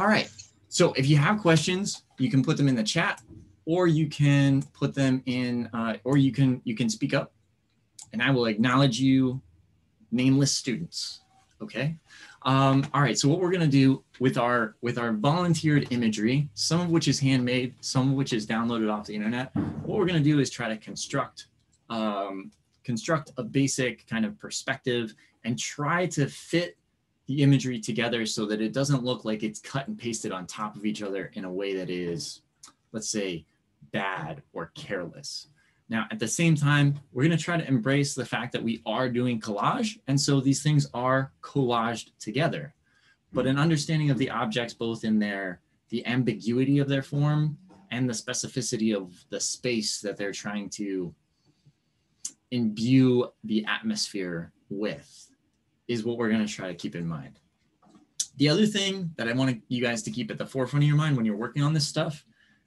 All right. So if you have questions, you can put them in the chat or you can put them in, uh, or you can, you can speak up and I will acknowledge you nameless students. Okay. Um, all right. So what we're going to do with our, with our volunteered imagery, some of which is handmade, some of which is downloaded off the internet. What we're going to do is try to construct, um, construct a basic kind of perspective and try to fit the imagery together so that it doesn't look like it's cut and pasted on top of each other in a way that is, let's say, bad or careless. Now, at the same time, we're going to try to embrace the fact that we are doing collage. And so these things are collaged together. But an understanding of the objects, both in their the ambiguity of their form and the specificity of the space that they're trying to imbue the atmosphere with is what we're going to try to keep in mind. The other thing that I want you guys to keep at the forefront of your mind when you're working on this stuff,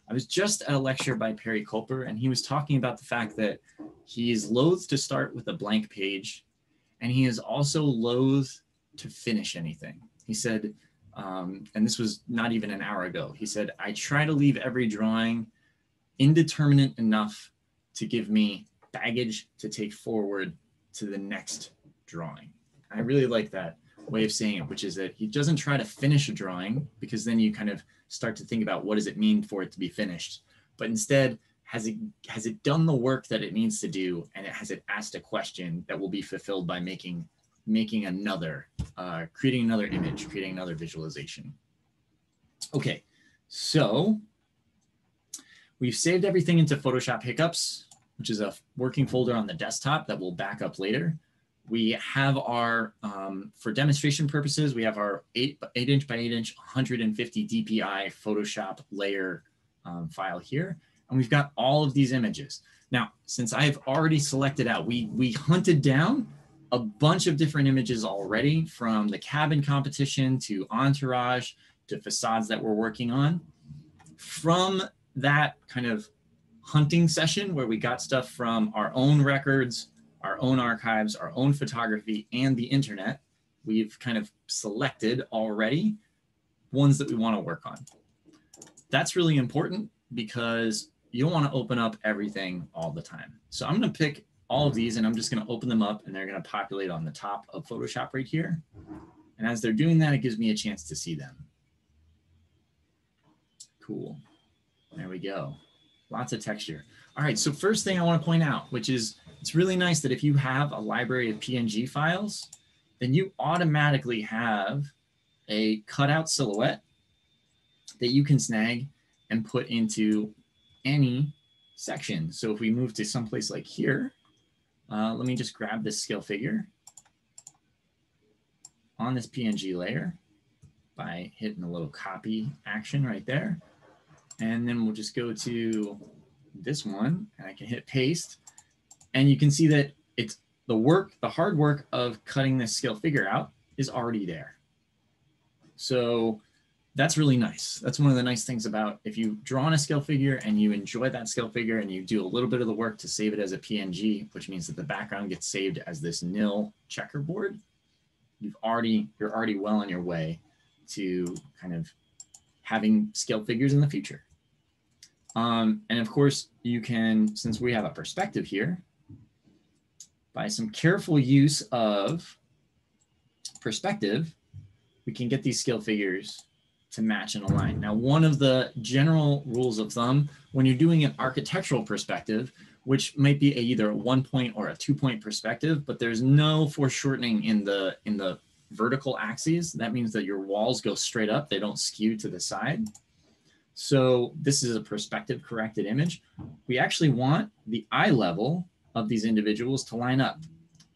I was just at a lecture by Perry Kulper, and he was talking about the fact that he is loath to start with a blank page, and he is also loath to finish anything. He said, um, and this was not even an hour ago, he said, I try to leave every drawing indeterminate enough to give me baggage to take forward to the next drawing. I really like that way of saying it, which is that he doesn't try to finish a drawing because then you kind of start to think about what does it mean for it to be finished, but instead has it has it done the work that it needs to do and it has it asked a question that will be fulfilled by making making another uh, creating another image creating another visualization okay so we've saved everything into photoshop hiccups which is a working folder on the desktop that we'll back up later. We have our, um, for demonstration purposes, we have our eight, eight inch by eight inch, 150 DPI Photoshop layer um, file here. And we've got all of these images. Now, since I've already selected out, we, we hunted down a bunch of different images already from the cabin competition to entourage to facades that we're working on. From that kind of hunting session where we got stuff from our own records, our own archives, our own photography, and the internet. We've kind of selected already ones that we want to work on. That's really important because you don't want to open up everything all the time. So I'm going to pick all of these and I'm just going to open them up and they're going to populate on the top of Photoshop right here. And as they're doing that, it gives me a chance to see them. Cool. There we go lots of texture. All right, so first thing I want to point out, which is it's really nice that if you have a library of PNG files, then you automatically have a cutout silhouette that you can snag and put into any section. So if we move to someplace like here, uh, let me just grab this scale figure on this PNG layer by hitting a little copy action right there. And then we'll just go to this one and I can hit paste. And you can see that it's the work, the hard work of cutting this scale figure out is already there. So that's really nice. That's one of the nice things about if you draw on a scale figure and you enjoy that scale figure and you do a little bit of the work to save it as a PNG, which means that the background gets saved as this nil checkerboard, you've already, you're already well on your way to kind of having scale figures in the future. Um, and of course, you can, since we have a perspective here, by some careful use of perspective, we can get these scale figures to match and align. Now, one of the general rules of thumb when you're doing an architectural perspective, which might be a, either a one point or a two point perspective, but there's no foreshortening in the in the vertical axes. That means that your walls go straight up. They don't skew to the side. So this is a perspective corrected image. We actually want the eye level of these individuals to line up.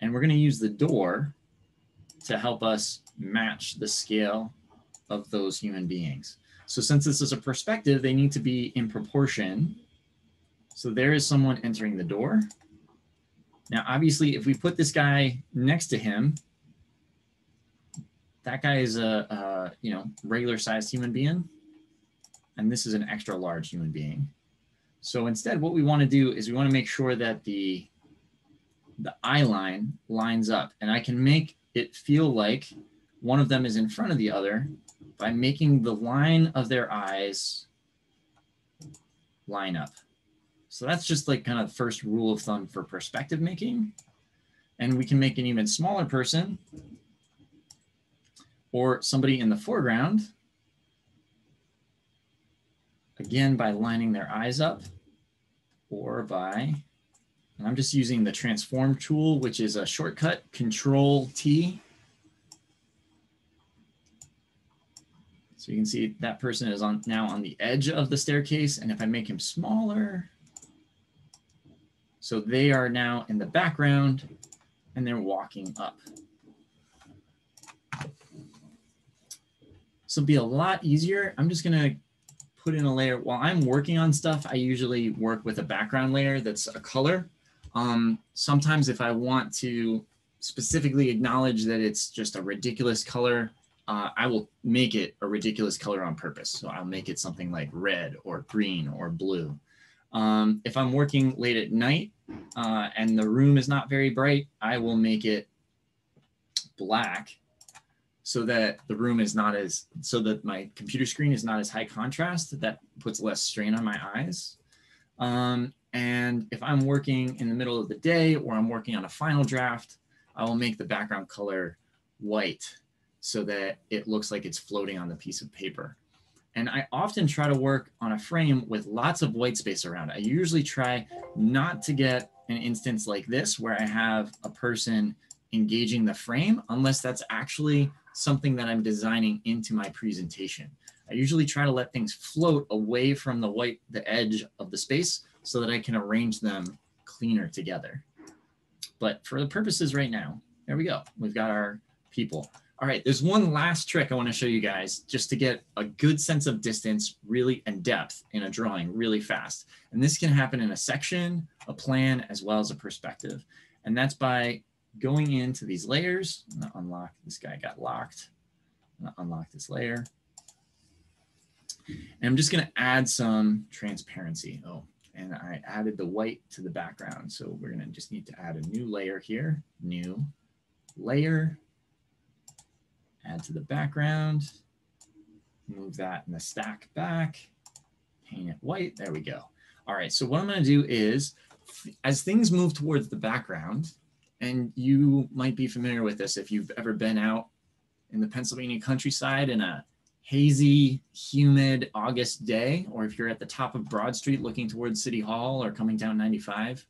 And we're going to use the door to help us match the scale of those human beings. So since this is a perspective, they need to be in proportion. So there is someone entering the door. Now, obviously, if we put this guy next to him, that guy is a, a you know regular sized human being, and this is an extra large human being. So instead, what we want to do is we want to make sure that the the eye line lines up, and I can make it feel like one of them is in front of the other by making the line of their eyes line up. So that's just like kind of first rule of thumb for perspective making. And we can make an even smaller person or somebody in the foreground, again, by lining their eyes up or by, and I'm just using the transform tool, which is a shortcut, control T. So you can see that person is on now on the edge of the staircase. And if I make him smaller, so they are now in the background and they're walking up. So it'll be a lot easier. I'm just gonna put in a layer. While I'm working on stuff, I usually work with a background layer that's a color. Um, sometimes if I want to specifically acknowledge that it's just a ridiculous color, uh, I will make it a ridiculous color on purpose. So I'll make it something like red or green or blue. Um, if I'm working late at night uh, and the room is not very bright, I will make it black so that the room is not as, so that my computer screen is not as high contrast. That puts less strain on my eyes. Um, and if I'm working in the middle of the day or I'm working on a final draft, I will make the background color white so that it looks like it's floating on the piece of paper. And I often try to work on a frame with lots of white space around. I usually try not to get an instance like this where I have a person engaging the frame unless that's actually something that I'm designing into my presentation. I usually try to let things float away from the white, the edge of the space so that I can arrange them cleaner together. But for the purposes right now, there we go. We've got our people. All right, there's one last trick I want to show you guys just to get a good sense of distance really and depth in a drawing really fast. And this can happen in a section, a plan, as well as a perspective. And that's by going into these layers, I'm gonna unlock, this guy got locked. I'm gonna unlock this layer. And I'm just gonna add some transparency. Oh, and I added the white to the background. So we're gonna just need to add a new layer here, new layer, add to the background, move that in the stack back, paint it white, there we go. All right, so what I'm gonna do is, as things move towards the background, and you might be familiar with this if you've ever been out in the Pennsylvania countryside in a hazy, humid August day, or if you're at the top of Broad Street looking towards City Hall or coming down 95,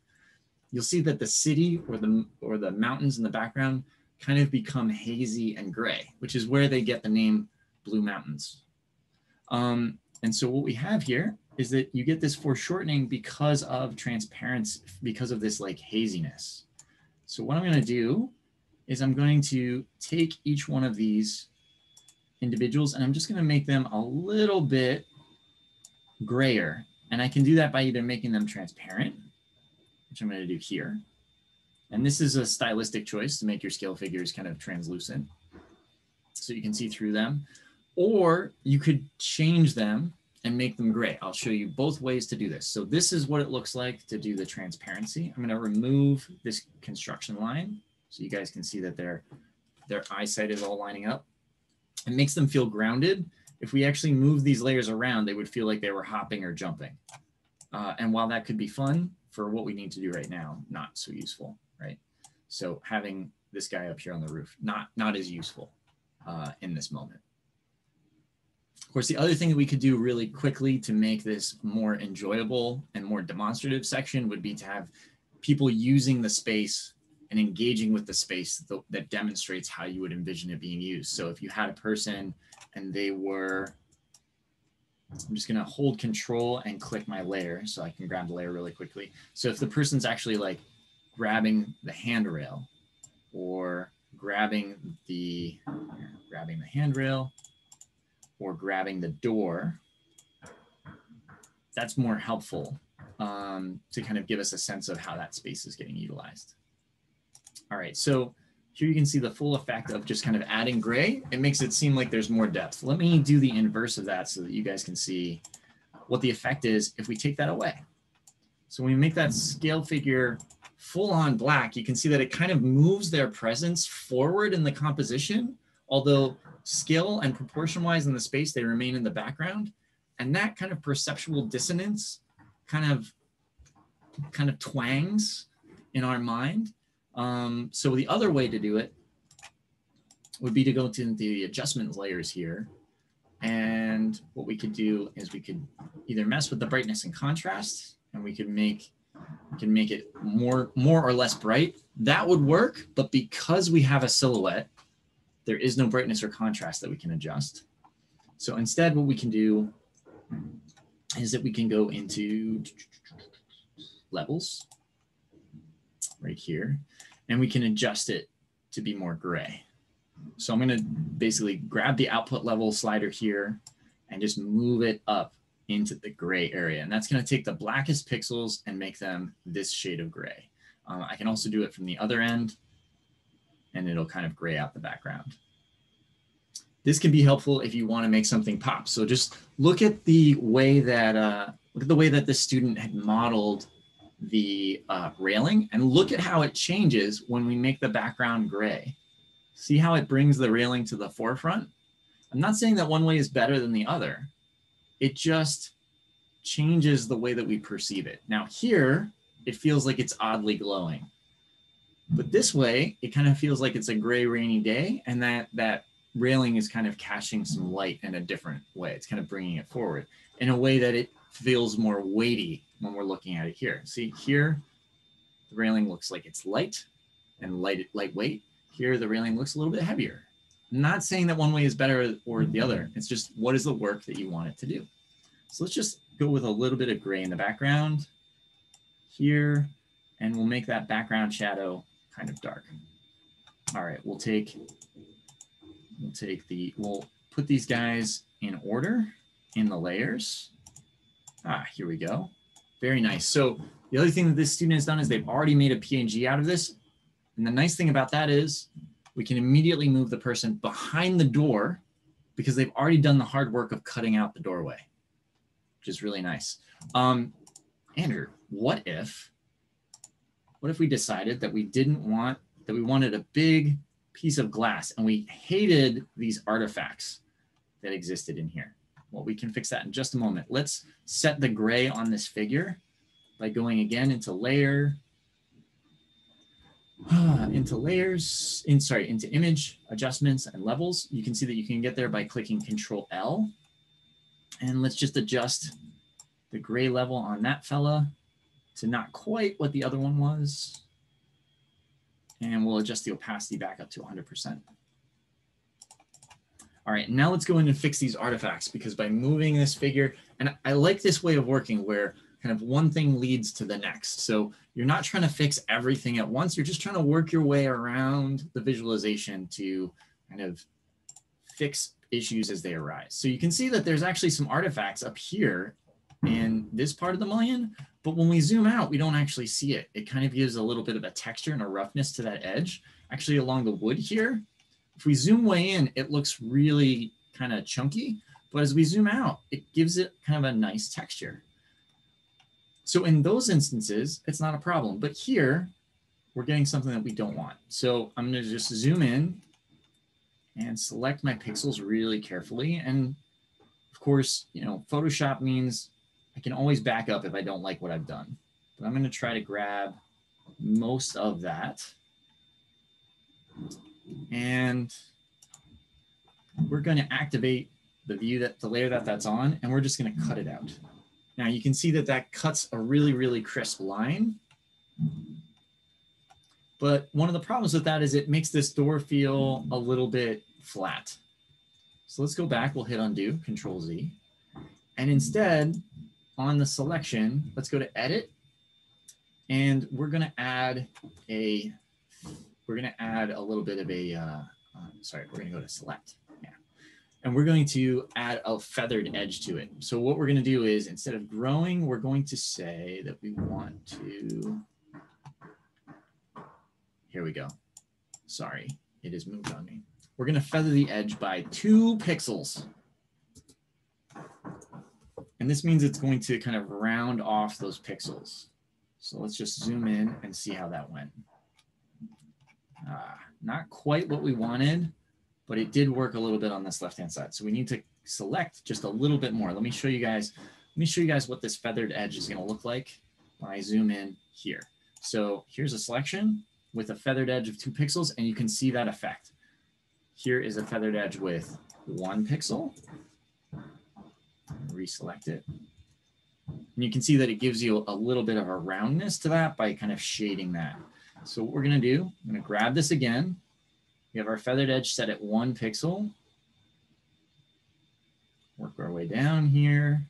you'll see that the city or the or the mountains in the background kind of become hazy and gray, which is where they get the name Blue Mountains. Um, and so what we have here is that you get this foreshortening because of transparency, because of this like haziness. So what I'm going to do is I'm going to take each one of these individuals and I'm just going to make them a little bit grayer. And I can do that by either making them transparent, which I'm going to do here. And this is a stylistic choice to make your scale figures kind of translucent so you can see through them. Or you could change them and make them gray. I'll show you both ways to do this. So this is what it looks like to do the transparency. I'm going to remove this construction line so you guys can see that their, their eyesight is all lining up. It makes them feel grounded. If we actually move these layers around, they would feel like they were hopping or jumping. Uh, and while that could be fun for what we need to do right now, not so useful, right? So having this guy up here on the roof, not, not as useful uh, in this moment. Of course, the other thing that we could do really quickly to make this more enjoyable and more demonstrative section would be to have people using the space and engaging with the space that, that demonstrates how you would envision it being used. So if you had a person and they were, I'm just gonna hold control and click my layer so I can grab the layer really quickly. So if the person's actually like grabbing the handrail or grabbing the, grabbing the handrail or grabbing the door, that's more helpful um, to kind of give us a sense of how that space is getting utilized. All right, so here you can see the full effect of just kind of adding gray. It makes it seem like there's more depth. Let me do the inverse of that so that you guys can see what the effect is if we take that away. So when we make that scale figure full on black, you can see that it kind of moves their presence forward in the composition, although scale and proportion wise in the space, they remain in the background. And that kind of perceptual dissonance kind of kind of twangs in our mind. Um, so the other way to do it would be to go to the adjustment layers here. And what we could do is we could either mess with the brightness and contrast and we could make we can make it more more or less bright. That would work, but because we have a silhouette, there is no brightness or contrast that we can adjust. So instead, what we can do is that we can go into levels right here, and we can adjust it to be more gray. So I'm going to basically grab the output level slider here and just move it up into the gray area. And that's going to take the blackest pixels and make them this shade of gray. Um, I can also do it from the other end and it'll kind of gray out the background. This can be helpful if you want to make something pop. So just look at the way that uh, look at the way that the student had modeled the uh, railing and look at how it changes when we make the background gray. See how it brings the railing to the forefront? I'm not saying that one way is better than the other. It just changes the way that we perceive it. Now here, it feels like it's oddly glowing. But this way, it kind of feels like it's a gray, rainy day, and that that railing is kind of catching some light in a different way. It's kind of bringing it forward in a way that it feels more weighty when we're looking at it here. See here, the railing looks like it's light and light lightweight. Here, the railing looks a little bit heavier. I'm not saying that one way is better or the other. It's just what is the work that you want it to do. So let's just go with a little bit of gray in the background here, and we'll make that background shadow kind of dark. All right, we'll take, we'll take the, we'll put these guys in order in the layers. Ah, here we go. Very nice. So the other thing that this student has done is they've already made a PNG out of this. And the nice thing about that is we can immediately move the person behind the door because they've already done the hard work of cutting out the doorway, which is really nice. Um, Andrew, what if, what if we decided that we didn't want, that we wanted a big piece of glass and we hated these artifacts that existed in here? Well, we can fix that in just a moment. Let's set the gray on this figure by going again into layer, into layers, in sorry, into image adjustments and levels. You can see that you can get there by clicking Control L. And let's just adjust the gray level on that fella to not quite what the other one was. And we'll adjust the opacity back up to 100%. All right, now let's go in and fix these artifacts because by moving this figure, and I like this way of working where kind of one thing leads to the next. So you're not trying to fix everything at once. You're just trying to work your way around the visualization to kind of fix issues as they arise. So you can see that there's actually some artifacts up here in this part of the mullion, but when we zoom out, we don't actually see it. It kind of gives a little bit of a texture and a roughness to that edge. Actually along the wood here, if we zoom way in, it looks really kind of chunky, but as we zoom out, it gives it kind of a nice texture. So in those instances, it's not a problem. But here, we're getting something that we don't want. So I'm going to just zoom in and select my pixels really carefully. And of course, you know, Photoshop means I can always back up if I don't like what I've done. But I'm going to try to grab most of that. And we're going to activate the view that the layer that that's on, and we're just going to cut it out. Now you can see that that cuts a really, really crisp line. But one of the problems with that is it makes this door feel a little bit flat. So let's go back, we'll hit undo, control Z. And instead, on the selection, let's go to edit. And we're gonna add a, we're gonna add a little bit of a, uh, uh, sorry, we're gonna go to select Yeah. and we're going to add a feathered edge to it. So what we're going to do is instead of growing, we're going to say that we want to, here we go. Sorry, it has moved on me. We're going to feather the edge by two pixels. And this means it's going to kind of round off those pixels. So let's just zoom in and see how that went. Ah, not quite what we wanted, but it did work a little bit on this left-hand side. So we need to select just a little bit more. Let me show you guys, let me show you guys what this feathered edge is gonna look like when I zoom in here. So here's a selection with a feathered edge of two pixels and you can see that effect. Here is a feathered edge with one pixel. Reselect it. And you can see that it gives you a little bit of a roundness to that by kind of shading that. So what we're gonna do, I'm gonna grab this again. We have our feathered edge set at one pixel. Work our way down here,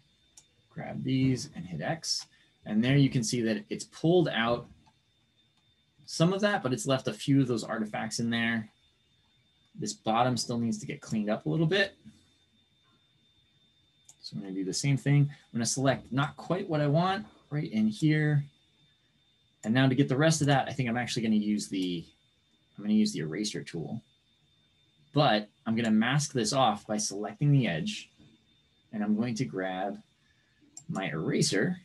grab these and hit X. And there you can see that it's pulled out some of that, but it's left a few of those artifacts in there. This bottom still needs to get cleaned up a little bit. So I'm gonna do the same thing. I'm gonna select not quite what I want right in here. And now to get the rest of that, I think I'm actually gonna use the, I'm gonna use the eraser tool. But I'm gonna mask this off by selecting the edge and I'm going to grab my eraser.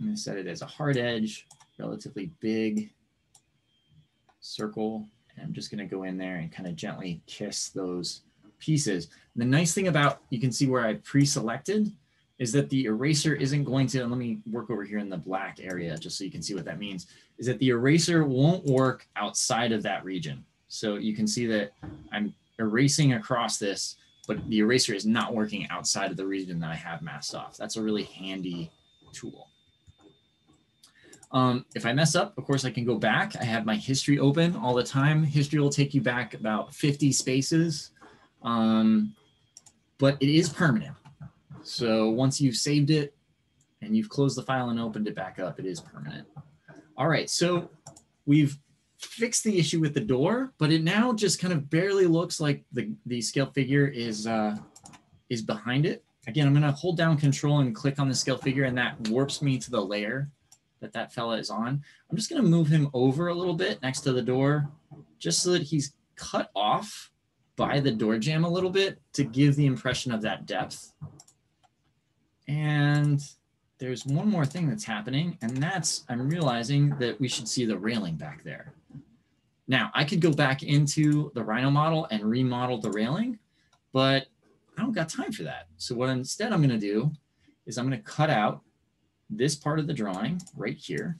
I'm gonna set it as a hard edge, relatively big circle. And I'm just gonna go in there and kind of gently kiss those pieces. The nice thing about, you can see where I pre-selected is that the eraser isn't going to, let me work over here in the black area just so you can see what that means, is that the eraser won't work outside of that region. So you can see that I'm erasing across this, but the eraser is not working outside of the region that I have masked off. That's a really handy tool. Um, if I mess up, of course, I can go back. I have my history open all the time. History will take you back about 50 spaces um, but it is permanent. So once you've saved it and you've closed the file and opened it back up, it is permanent. All right, so we've fixed the issue with the door, but it now just kind of barely looks like the, the scale figure is, uh, is behind it. Again, I'm gonna hold down control and click on the scale figure and that warps me to the layer that that fella is on. I'm just gonna move him over a little bit next to the door just so that he's cut off by the door jamb a little bit to give the impression of that depth. And there's one more thing that's happening, and that's I'm realizing that we should see the railing back there. Now, I could go back into the Rhino model and remodel the railing, but I don't got time for that. So what instead I'm gonna do is I'm gonna cut out this part of the drawing right here.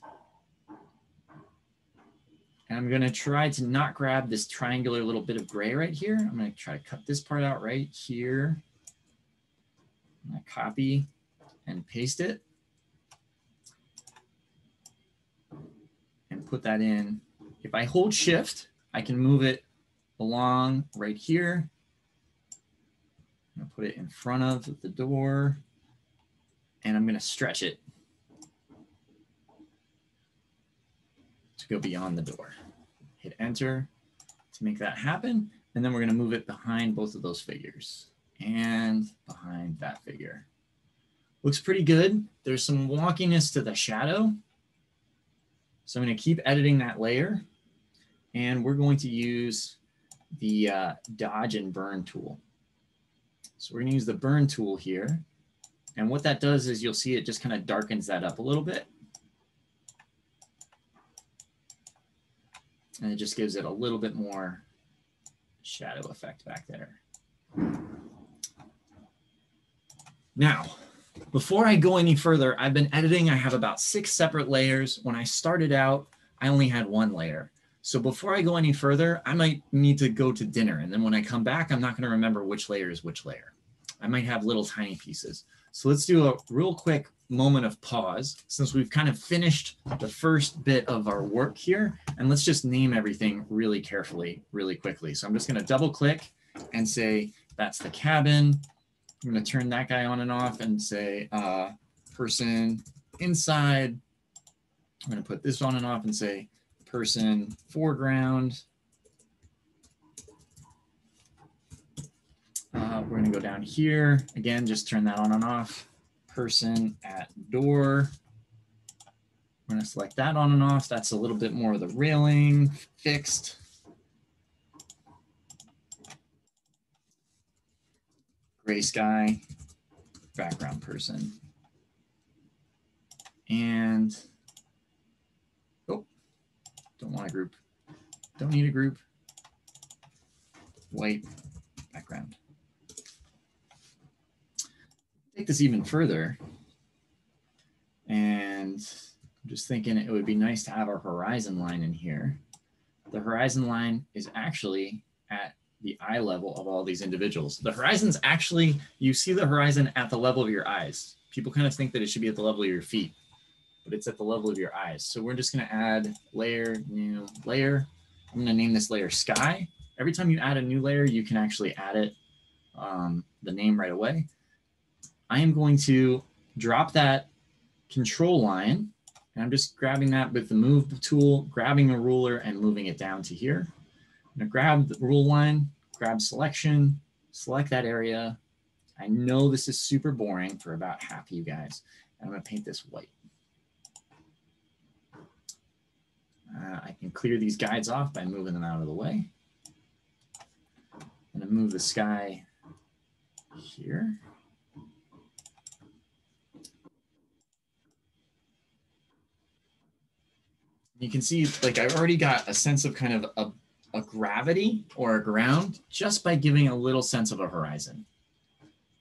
And I'm gonna try to not grab this triangular little bit of gray right here. I'm gonna try to cut this part out right here. I'm gonna copy and paste it. And put that in. If I hold shift, I can move it along right here. I'm gonna put it in front of the door and I'm gonna stretch it to go beyond the door. Hit enter to make that happen. And then we're gonna move it behind both of those figures and behind that figure. Looks pretty good. There's some wonkiness to the shadow. So I'm gonna keep editing that layer and we're going to use the uh, dodge and burn tool. So we're gonna use the burn tool here. And what that does is you'll see it just kind of darkens that up a little bit. And it just gives it a little bit more shadow effect back there. Now, before I go any further, I've been editing. I have about six separate layers. When I started out, I only had one layer. So before I go any further, I might need to go to dinner. And then when I come back, I'm not going to remember which layer is which layer. I might have little tiny pieces. So let's do a real quick moment of pause since we've kind of finished the first bit of our work here. And let's just name everything really carefully, really quickly. So I'm just going to double click and say, that's the cabin. I'm going to turn that guy on and off and say uh, person inside. I'm going to put this on and off and say person foreground. Uh, we're going to go down here. Again, just turn that on and off person at door. We're gonna select that on and off. That's a little bit more of the railing fixed. Gray sky, background person. And, oh, don't want a group. Don't need a group. white background. Take this even further. And I'm just thinking it would be nice to have our horizon line in here. The horizon line is actually at the eye level of all these individuals. The horizon's actually, you see the horizon at the level of your eyes. People kind of think that it should be at the level of your feet, but it's at the level of your eyes. So we're just gonna add layer, new layer. I'm gonna name this layer sky. Every time you add a new layer, you can actually add it um, the name right away. I am going to drop that control line and I'm just grabbing that with the move tool, grabbing a ruler and moving it down to here. I'm gonna grab the rule line, grab selection, select that area. I know this is super boring for about half of you guys. And I'm gonna paint this white. Uh, I can clear these guides off by moving them out of the way. I'm gonna move the sky here. You can see like I've already got a sense of kind of a, a gravity or a ground just by giving a little sense of a horizon.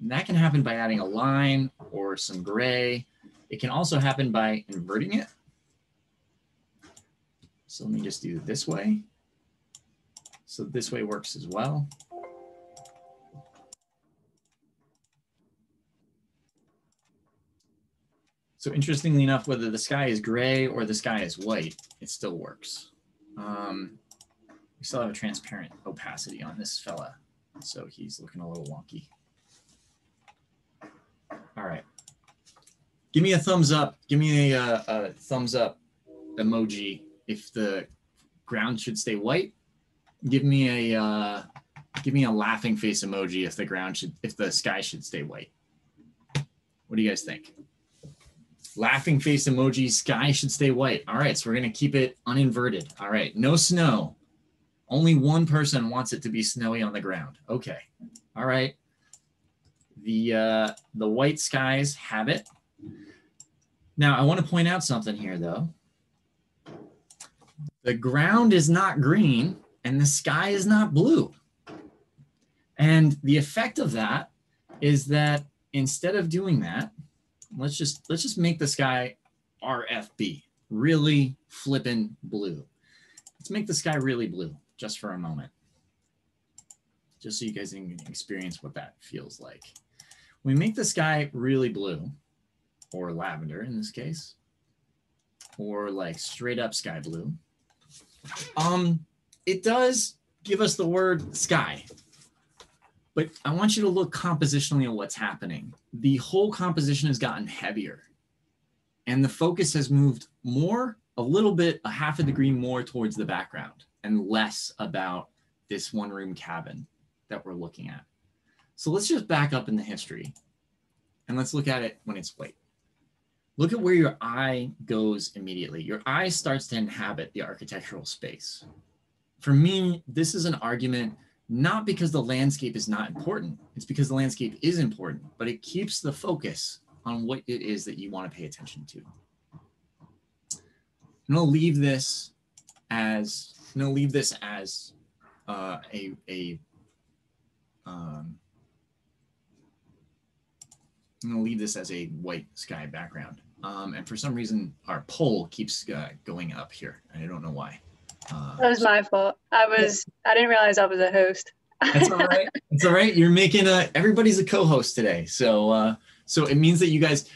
And that can happen by adding a line or some gray. It can also happen by inverting it. So let me just do it this way. So this way works as well. So interestingly enough, whether the sky is gray or the sky is white, it still works. Um, we still have a transparent opacity on this fella. So he's looking a little wonky. All right. Give me a thumbs up. Give me a, a, uh, a thumbs up emoji if the ground should stay white. Give me a uh, give me a laughing face emoji if the ground should if the sky should stay white. What do you guys think? Laughing face emoji, sky should stay white. All right, so we're gonna keep it uninverted. All right, no snow. Only one person wants it to be snowy on the ground. Okay, all right. The, uh, the white skies have it. Now, I want to point out something here, though. The ground is not green and the sky is not blue. And the effect of that is that instead of doing that, let's just let's just make the sky RFB, really flippin' blue. Let's make the sky really blue just for a moment. Just so you guys can experience what that feels like. We make the sky really blue, or lavender in this case, or like straight up sky blue. Um, it does give us the word sky, but I want you to look compositionally at what's happening. The whole composition has gotten heavier and the focus has moved more, a little bit, a half a degree more towards the background and less about this one room cabin that we're looking at. So let's just back up in the history and let's look at it when it's white. Look at where your eye goes immediately. Your eye starts to inhabit the architectural space. For me, this is an argument not because the landscape is not important. It's because the landscape is important, but it keeps the focus on what it is that you want to pay attention to. I'm going to leave this as I'm going to leave this as uh, a a um, I'm going to leave this as a white sky background. Um, and for some reason, our poll keeps uh, going up here. I don't know why. Uh, that was my fault. I was, yeah. I didn't realize I was a host. That's all right. It's all right. You're making a, everybody's a co-host today. So, uh, so it means that you guys,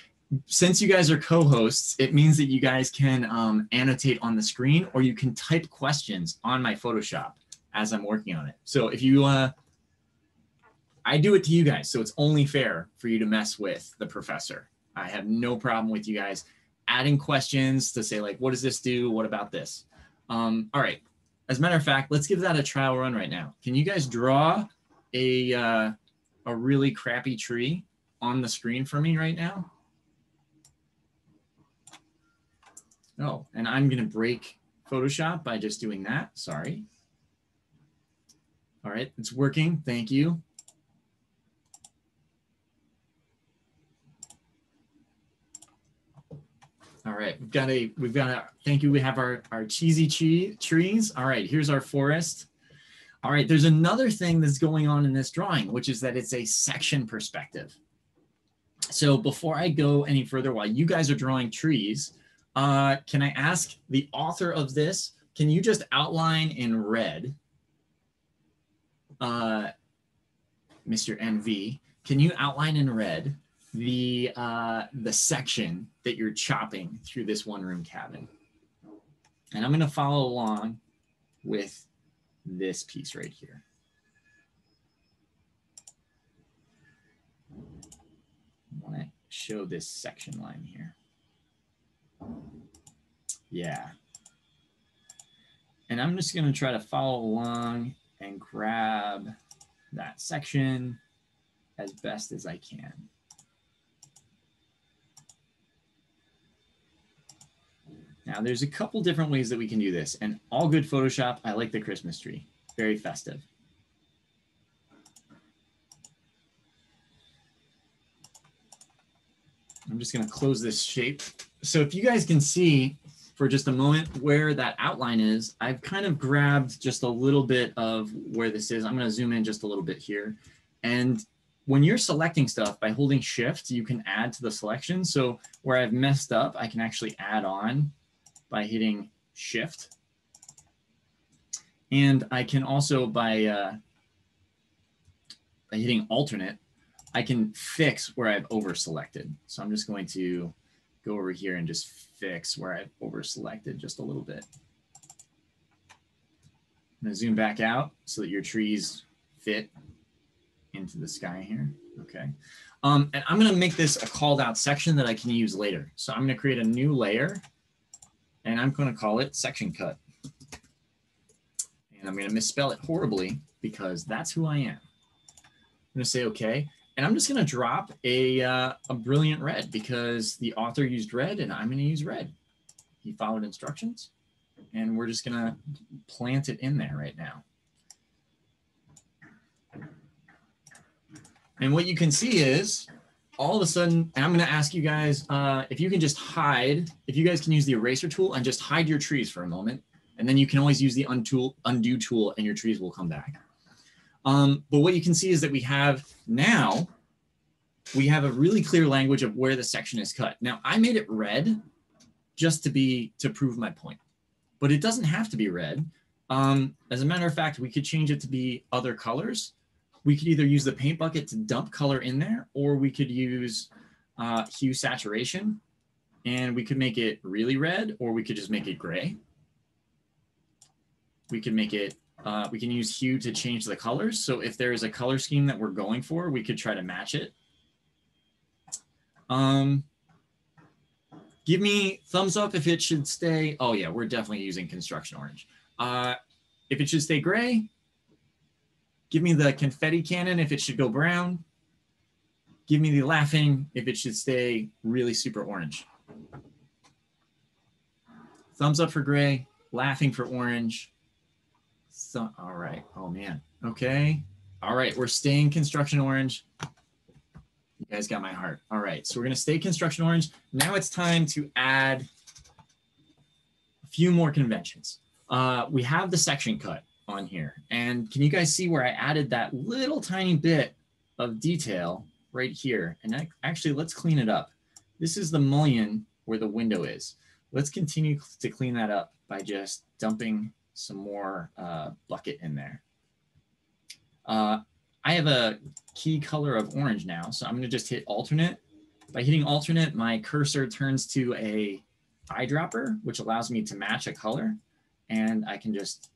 since you guys are co-hosts, it means that you guys can um, annotate on the screen or you can type questions on my Photoshop as I'm working on it. So if you, uh, I do it to you guys, so it's only fair for you to mess with the professor. I have no problem with you guys adding questions to say like, what does this do? What about this? Um, all right. As a matter of fact, let's give that a trial run right now. Can you guys draw a uh, a really crappy tree on the screen for me right now? Oh, and I'm going to break Photoshop by just doing that. Sorry. All right, it's working. Thank you. All right, we've got a, we've got a, thank you. We have our, our cheesy tree, trees. All right, here's our forest. All right, there's another thing that's going on in this drawing, which is that it's a section perspective. So before I go any further, while you guys are drawing trees, uh, can I ask the author of this, can you just outline in red, uh, Mr. NV, can you outline in red the, uh, the section that you're chopping through this one room cabin? And I'm gonna follow along with this piece right here. I want to show this section line here. Yeah. And I'm just going to try to follow along and grab that section as best as I can. Now there's a couple different ways that we can do this and all good Photoshop. I like the Christmas tree, very festive. I'm just gonna close this shape. So if you guys can see for just a moment where that outline is, I've kind of grabbed just a little bit of where this is. I'm gonna zoom in just a little bit here. And when you're selecting stuff by holding shift, you can add to the selection. So where I've messed up, I can actually add on by hitting shift. And I can also by, uh, by hitting alternate, I can fix where I've over selected. So I'm just going to go over here and just fix where I've over selected just a little bit. I'm gonna zoom back out so that your trees fit into the sky here. Okay. Um, and I'm gonna make this a called out section that I can use later. So I'm gonna create a new layer and I'm going to call it section cut. And I'm going to misspell it horribly because that's who I am. I'm going to say okay. And I'm just going to drop a, uh, a brilliant red because the author used red and I'm going to use red. He followed instructions and we're just going to plant it in there right now. And what you can see is all of a sudden, I'm going to ask you guys uh, if you can just hide, if you guys can use the eraser tool and just hide your trees for a moment, and then you can always use the undo, undo tool and your trees will come back. Um, but what you can see is that we have now, we have a really clear language of where the section is cut. Now I made it red just to be, to prove my point, but it doesn't have to be red. Um, as a matter of fact, we could change it to be other colors we could either use the paint bucket to dump color in there, or we could use uh, hue saturation and we could make it really red, or we could just make it gray. We could make it, uh, we can use hue to change the colors. So if there is a color scheme that we're going for, we could try to match it. Um, give me thumbs up if it should stay. Oh yeah, we're definitely using construction orange. Uh, if it should stay gray, Give me the confetti cannon if it should go brown. Give me the laughing if it should stay really super orange. Thumbs up for gray, laughing for orange. So, all right. Oh man. Okay. All right. We're staying construction orange. You guys got my heart. All right. So we're going to stay construction orange. Now it's time to add a few more conventions. Uh, we have the section cut on here. And can you guys see where I added that little tiny bit of detail right here? And actually, let's clean it up. This is the mullion where the window is. Let's continue to clean that up by just dumping some more uh, bucket in there. Uh, I have a key color of orange now, so I'm gonna just hit alternate. By hitting alternate, my cursor turns to a eyedropper, which allows me to match a color. And I can just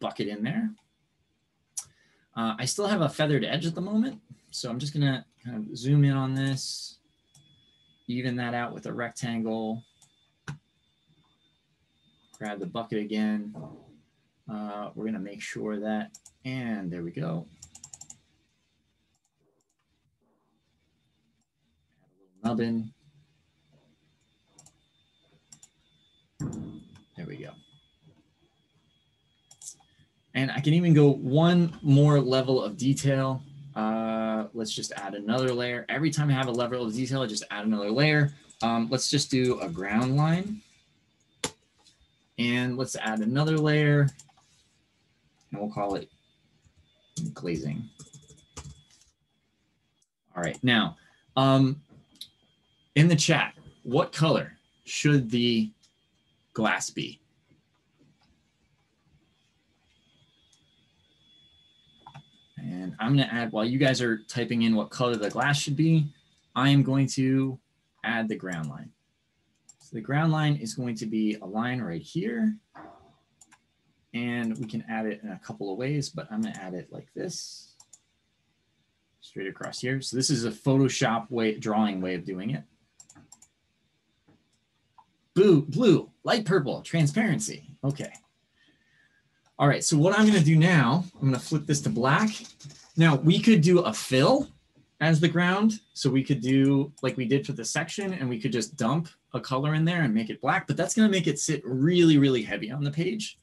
bucket in there. Uh, I still have a feathered edge at the moment, so I'm just gonna kind of zoom in on this, even that out with a rectangle, grab the bucket again. Uh, we're gonna make sure that, and there we go. Add a little nubbin. There we go. And I can even go one more level of detail. Uh, let's just add another layer. Every time I have a level of detail, I just add another layer. Um, let's just do a ground line. And let's add another layer. And we'll call it glazing. All right, now, um, in the chat, what color should the glass be? And I'm gonna add, while you guys are typing in what color the glass should be, I am going to add the ground line. So the ground line is going to be a line right here. And we can add it in a couple of ways, but I'm gonna add it like this, straight across here. So this is a Photoshop way, drawing way of doing it. Blue, blue, light purple, transparency. Okay. All right, so what I'm gonna do now, I'm gonna flip this to black. Now we could do a fill as the ground. So we could do like we did for the section and we could just dump a color in there and make it black, but that's gonna make it sit really, really heavy on the page.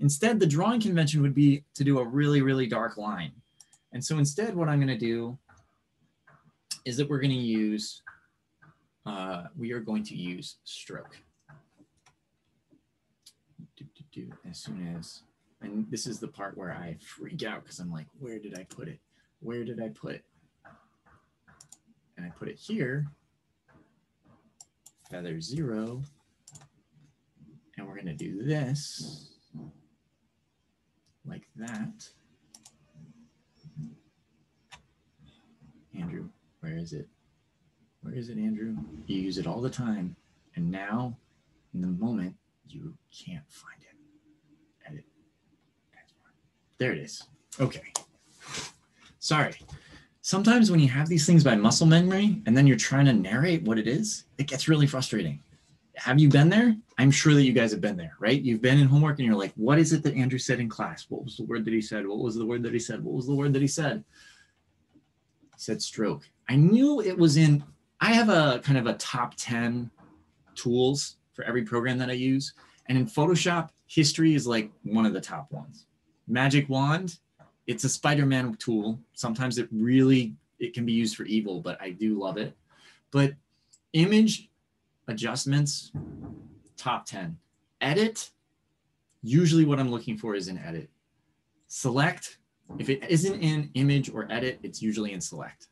Instead, the drawing convention would be to do a really, really dark line. And so instead, what I'm gonna do is that we're gonna use, uh, we are going to use stroke. Do, do, do, as soon as, and this is the part where I freak out because I'm like, where did I put it? Where did I put it? And I put it here, feather zero, and we're gonna do this like that. Andrew, where is it? Where is it, Andrew? You use it all the time. And now, in the moment, you can't find it. There it is. Okay. Sorry. Sometimes when you have these things by muscle memory and then you're trying to narrate what it is, it gets really frustrating. Have you been there? I'm sure that you guys have been there, right? You've been in homework and you're like, what is it that Andrew said in class? What was the word that he said? What was the word that he said? What was the word that he said? He said stroke. I knew it was in, I have a kind of a top 10 tools for every program that I use. And in Photoshop, history is like one of the top ones. Magic Wand, it's a Spider-Man tool. Sometimes it really, it can be used for evil, but I do love it. But image adjustments, top 10. Edit, usually what I'm looking for is in edit. Select, if it isn't in image or edit, it's usually in select.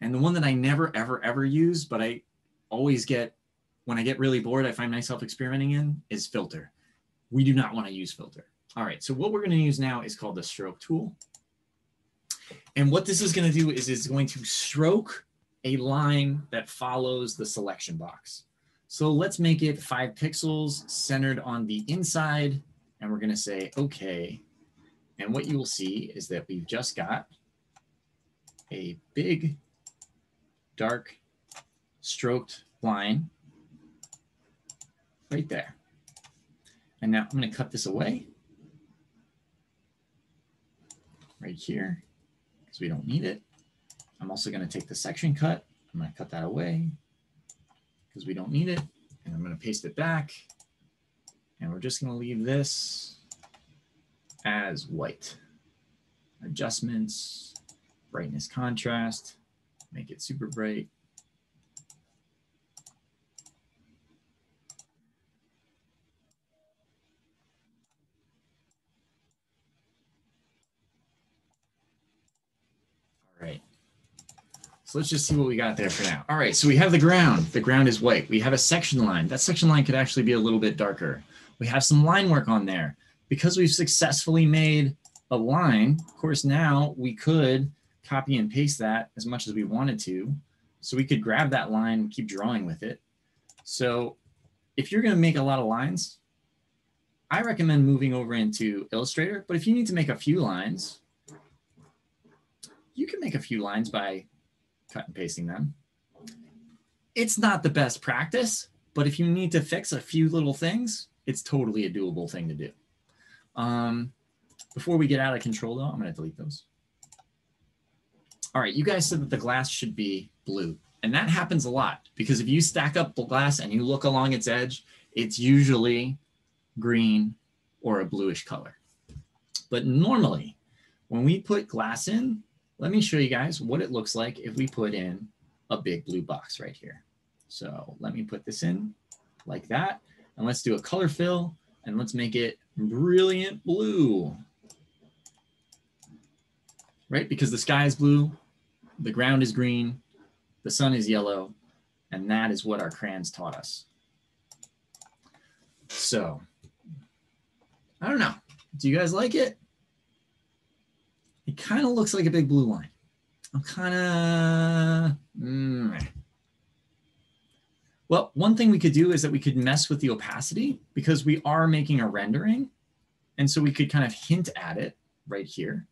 And the one that I never, ever, ever use, but I always get, when I get really bored, I find myself experimenting in is filter. We do not want to use filter. All right, so what we're going to use now is called the stroke tool. And what this is going to do is it's going to stroke a line that follows the selection box. So let's make it five pixels centered on the inside. And we're going to say, OK. And what you will see is that we've just got a big, dark, stroked line right there. And now I'm going to cut this away right here because we don't need it. I'm also going to take the section cut. I'm going to cut that away because we don't need it. And I'm going to paste it back. And we're just going to leave this as white. Adjustments, brightness contrast, make it super bright. All right. So let's just see what we got there for now. All right, so we have the ground. The ground is white. We have a section line. That section line could actually be a little bit darker. We have some line work on there. Because we've successfully made a line, of course, now we could copy and paste that as much as we wanted to. So we could grab that line and keep drawing with it. So if you're gonna make a lot of lines, I recommend moving over into Illustrator. But if you need to make a few lines, you can make a few lines by cut and pasting them. It's not the best practice, but if you need to fix a few little things, it's totally a doable thing to do. Um, before we get out of control though, I'm gonna delete those. All right, you guys said that the glass should be blue. And that happens a lot because if you stack up the glass and you look along its edge, it's usually green or a bluish color. But normally, when we put glass in, let me show you guys what it looks like if we put in a big blue box right here. So let me put this in like that. And let's do a color fill and let's make it brilliant blue. right? Because the sky is blue, the ground is green, the sun is yellow, and that is what our crayons taught us. So, I don't know. Do you guys like it? It kind of looks like a big blue line. I'm kind of. Mm. Well, one thing we could do is that we could mess with the opacity because we are making a rendering. And so we could kind of hint at it right here.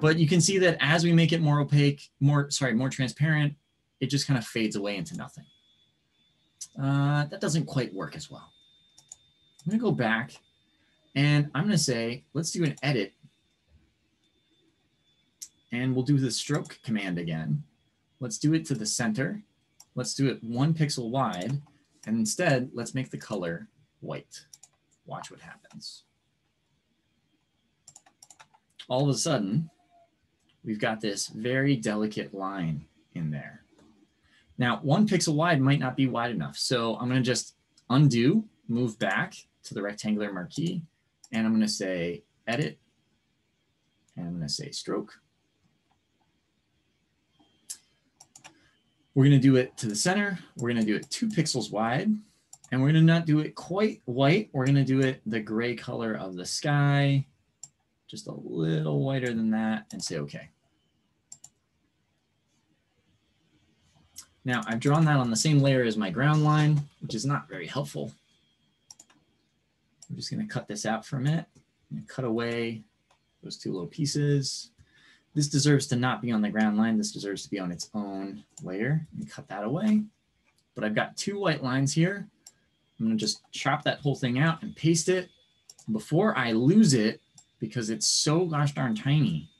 But you can see that as we make it more opaque, more, sorry, more transparent, it just kind of fades away into nothing. Uh, that doesn't quite work as well. I'm gonna go back and I'm gonna say, let's do an edit and we'll do the stroke command again. Let's do it to the center. Let's do it one pixel wide. And instead, let's make the color white. Watch what happens. All of a sudden, we've got this very delicate line in there. Now, one pixel wide might not be wide enough. So I'm going to just undo, move back to the rectangular marquee, and I'm going to say edit, and I'm going to say stroke. We're going to do it to the center. We're going to do it two pixels wide. And we're going to not do it quite white. We're going to do it the gray color of the sky, just a little whiter than that, and say OK. Now I've drawn that on the same layer as my ground line, which is not very helpful. I'm just going to cut this out for a minute. cut away those two little pieces. This deserves to not be on the ground line. This deserves to be on its own layer and cut that away. But I've got two white lines here. I'm gonna just chop that whole thing out and paste it. Before I lose it, because it's so gosh darn tiny,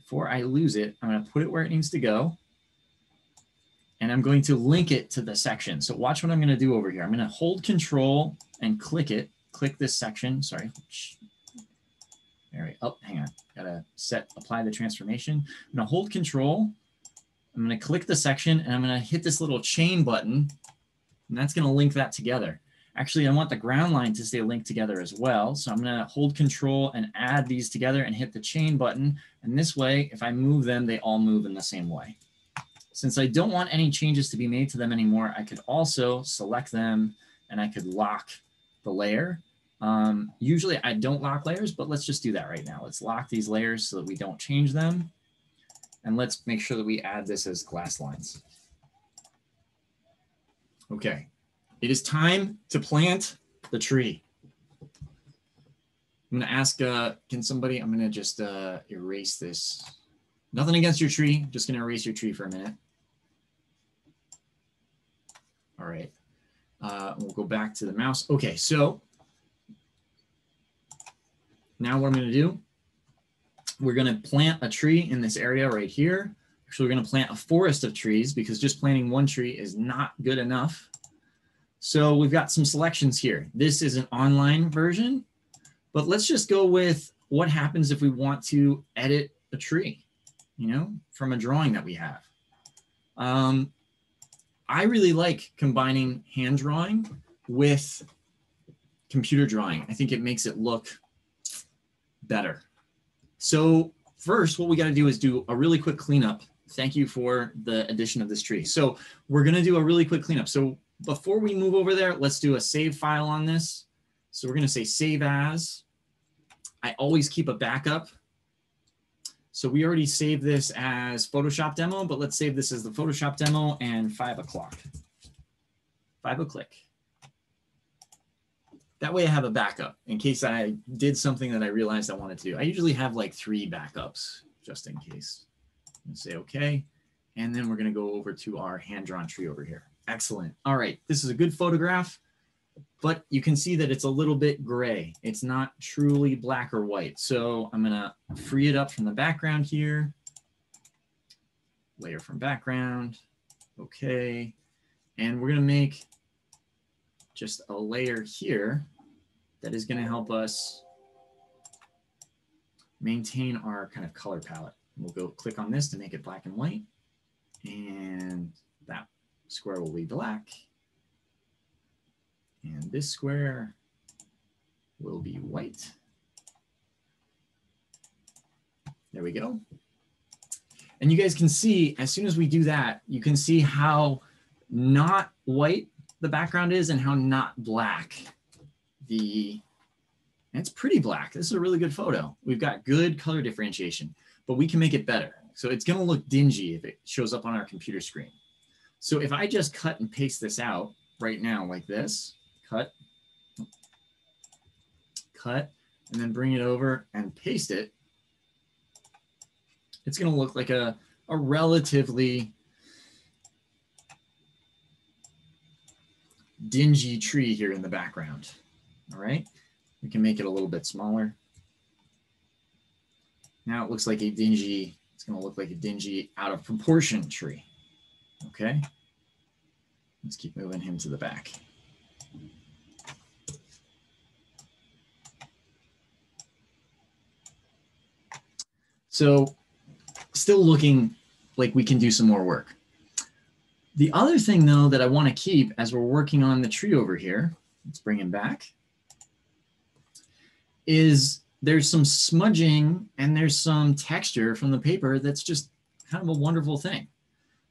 before I lose it, I'm gonna put it where it needs to go. And I'm going to link it to the section. So watch what I'm gonna do over here. I'm gonna hold control and click it, click this section, sorry, there. Oh, hang on. Gotta set, apply the transformation. I'm gonna hold control. I'm gonna click the section and I'm gonna hit this little chain button and that's gonna link that together. Actually, I want the ground line to stay linked together as well. So I'm gonna hold control and add these together and hit the chain button. And this way, if I move them, they all move in the same way. Since I don't want any changes to be made to them anymore, I could also select them and I could lock the layer um, usually I don't lock layers, but let's just do that right now. Let's lock these layers so that we don't change them. And let's make sure that we add this as glass lines. Okay, it is time to plant the tree. I'm gonna ask, uh, can somebody, I'm gonna just uh, erase this. Nothing against your tree, just gonna erase your tree for a minute. All right, uh, we'll go back to the mouse. Okay, so now what I'm going to do, we're going to plant a tree in this area right here. Actually, we're going to plant a forest of trees because just planting one tree is not good enough. So we've got some selections here. This is an online version, but let's just go with what happens if we want to edit a tree, you know, from a drawing that we have. Um, I really like combining hand drawing with computer drawing. I think it makes it look better. So first, what we got to do is do a really quick cleanup. Thank you for the addition of this tree. So we're going to do a really quick cleanup. So before we move over there, let's do a save file on this. So we're going to say save as. I always keep a backup. So we already saved this as Photoshop demo, but let's save this as the Photoshop demo and five o'clock. Five o'clock. That way I have a backup in case I did something that I realized I wanted to do. I usually have like three backups just in case. And say okay. And then we're going to go over to our hand-drawn tree over here. Excellent. All right, this is a good photograph, but you can see that it's a little bit gray. It's not truly black or white. So I'm going to free it up from the background here. Layer from background. Okay. And we're going to make just a layer here that is going to help us maintain our kind of color palette. We'll go click on this to make it black and white. And that square will be black. And this square will be white. There we go. And you guys can see, as soon as we do that, you can see how not white the background is and how not black the, it's pretty black. This is a really good photo. We've got good color differentiation, but we can make it better. So it's gonna look dingy if it shows up on our computer screen. So if I just cut and paste this out right now like this, cut, cut, and then bring it over and paste it, it's going to look like a, a relatively dingy tree here in the background. All right, we can make it a little bit smaller. Now it looks like a dingy, it's going to look like a dingy out of proportion tree. Okay, let's keep moving him to the back. So still looking like we can do some more work. The other thing though that I want to keep as we're working on the tree over here, let's bring him back, is there's some smudging and there's some texture from the paper that's just kind of a wonderful thing.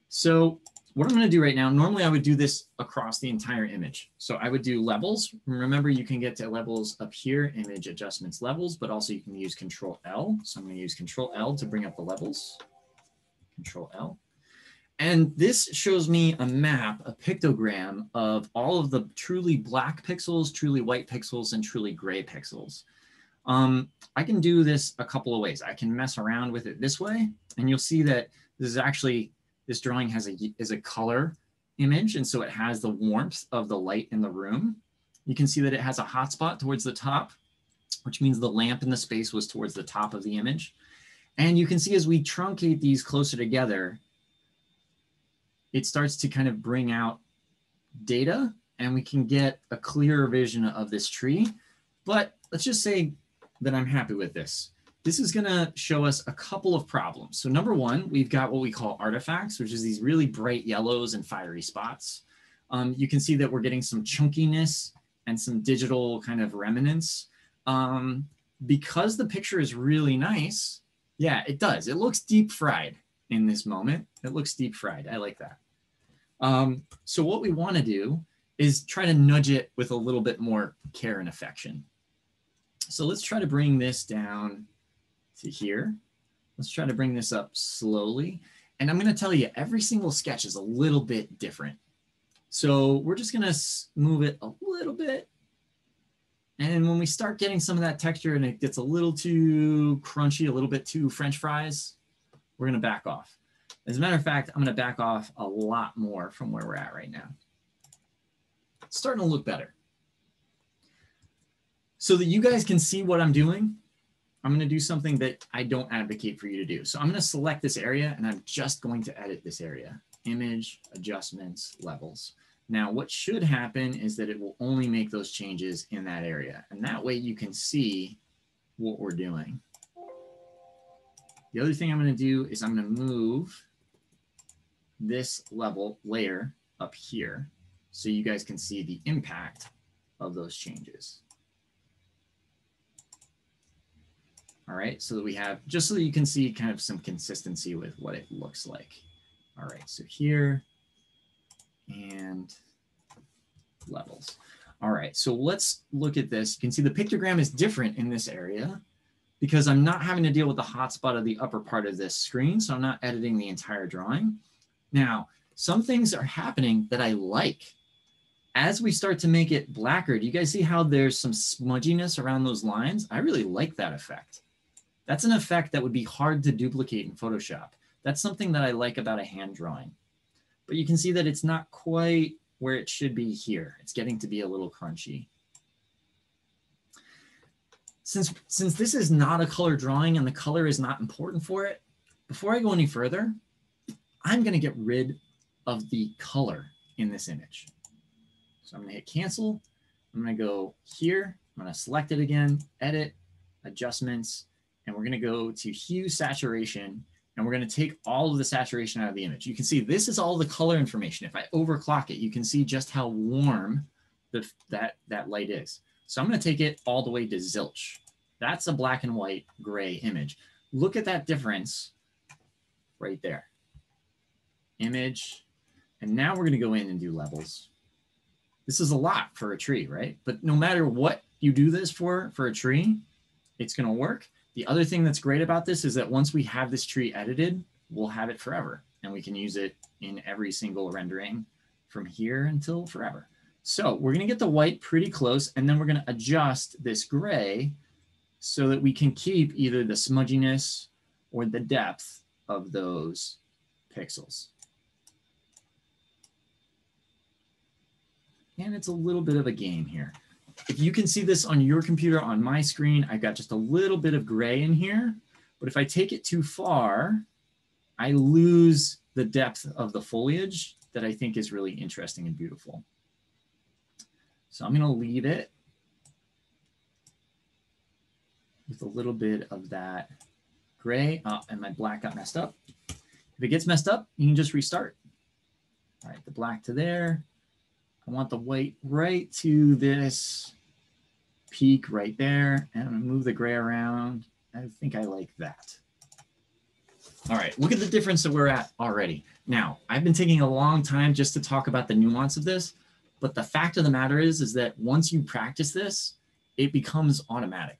So what I'm going to do right now, normally I would do this across the entire image. So I would do levels. Remember, you can get to levels up here, image adjustments levels, but also you can use control L. So I'm going to use control L to bring up the levels. Control L. And this shows me a map, a pictogram of all of the truly black pixels, truly white pixels, and truly gray pixels. Um, I can do this a couple of ways. I can mess around with it this way, and you'll see that this is actually this drawing has a, is a color image, and so it has the warmth of the light in the room. You can see that it has a hotspot towards the top, which means the lamp in the space was towards the top of the image. And you can see as we truncate these closer together, it starts to kind of bring out data and we can get a clearer vision of this tree. But let's just say that I'm happy with this. This is gonna show us a couple of problems. So number one, we've got what we call artifacts, which is these really bright yellows and fiery spots. Um, you can see that we're getting some chunkiness and some digital kind of remnants. Um, because the picture is really nice, yeah, it does. It looks deep fried in this moment. It looks deep fried. I like that. Um, so what we wanna do is try to nudge it with a little bit more care and affection. So let's try to bring this down to here. Let's try to bring this up slowly. And I'm going to tell you, every single sketch is a little bit different. So we're just going to move it a little bit. And when we start getting some of that texture and it gets a little too crunchy, a little bit too French fries, we're going to back off. As a matter of fact, I'm going to back off a lot more from where we're at right now. It's starting to look better. So that you guys can see what I'm doing, I'm going to do something that I don't advocate for you to do. So I'm going to select this area and I'm just going to edit this area. Image, adjustments, levels. Now, what should happen is that it will only make those changes in that area. And that way you can see what we're doing. The other thing I'm going to do is I'm going to move this level layer up here so you guys can see the impact of those changes. All right, so that we have, just so that you can see kind of some consistency with what it looks like. All right, so here and levels. All right, so let's look at this. You can see the pictogram is different in this area because I'm not having to deal with the hotspot of the upper part of this screen, so I'm not editing the entire drawing. Now, some things are happening that I like. As we start to make it blacker, do you guys see how there's some smudginess around those lines? I really like that effect. That's an effect that would be hard to duplicate in Photoshop. That's something that I like about a hand drawing. But you can see that it's not quite where it should be here. It's getting to be a little crunchy. Since, since this is not a color drawing and the color is not important for it, before I go any further, I'm gonna get rid of the color in this image. So I'm gonna hit cancel. I'm gonna go here. I'm gonna select it again, edit, adjustments, and we're going to go to hue saturation and we're going to take all of the saturation out of the image. You can see this is all the color information. If I overclock it, you can see just how warm the, that, that light is. So I'm going to take it all the way to zilch. That's a black and white gray image. look at that difference right there. Image. And now we're going to go in and do levels. This is a lot for a tree, right? But no matter what you do this for, for a tree, it's going to work. The other thing that's great about this is that once we have this tree edited, we'll have it forever and we can use it in every single rendering from here until forever. So we're going to get the white pretty close and then we're going to adjust this gray so that we can keep either the smudginess or the depth of those pixels. And it's a little bit of a game here. If you can see this on your computer on my screen, I've got just a little bit of gray in here. But if I take it too far, I lose the depth of the foliage that I think is really interesting and beautiful. So I'm going to leave it with a little bit of that gray. Oh, and my black got messed up. If it gets messed up, you can just restart. All right, the black to there. I want the white right to this peak right there. And I'm gonna move the gray around. I think I like that. All right, look at the difference that we're at already. Now, I've been taking a long time just to talk about the nuance of this, but the fact of the matter is, is that once you practice this, it becomes automatic.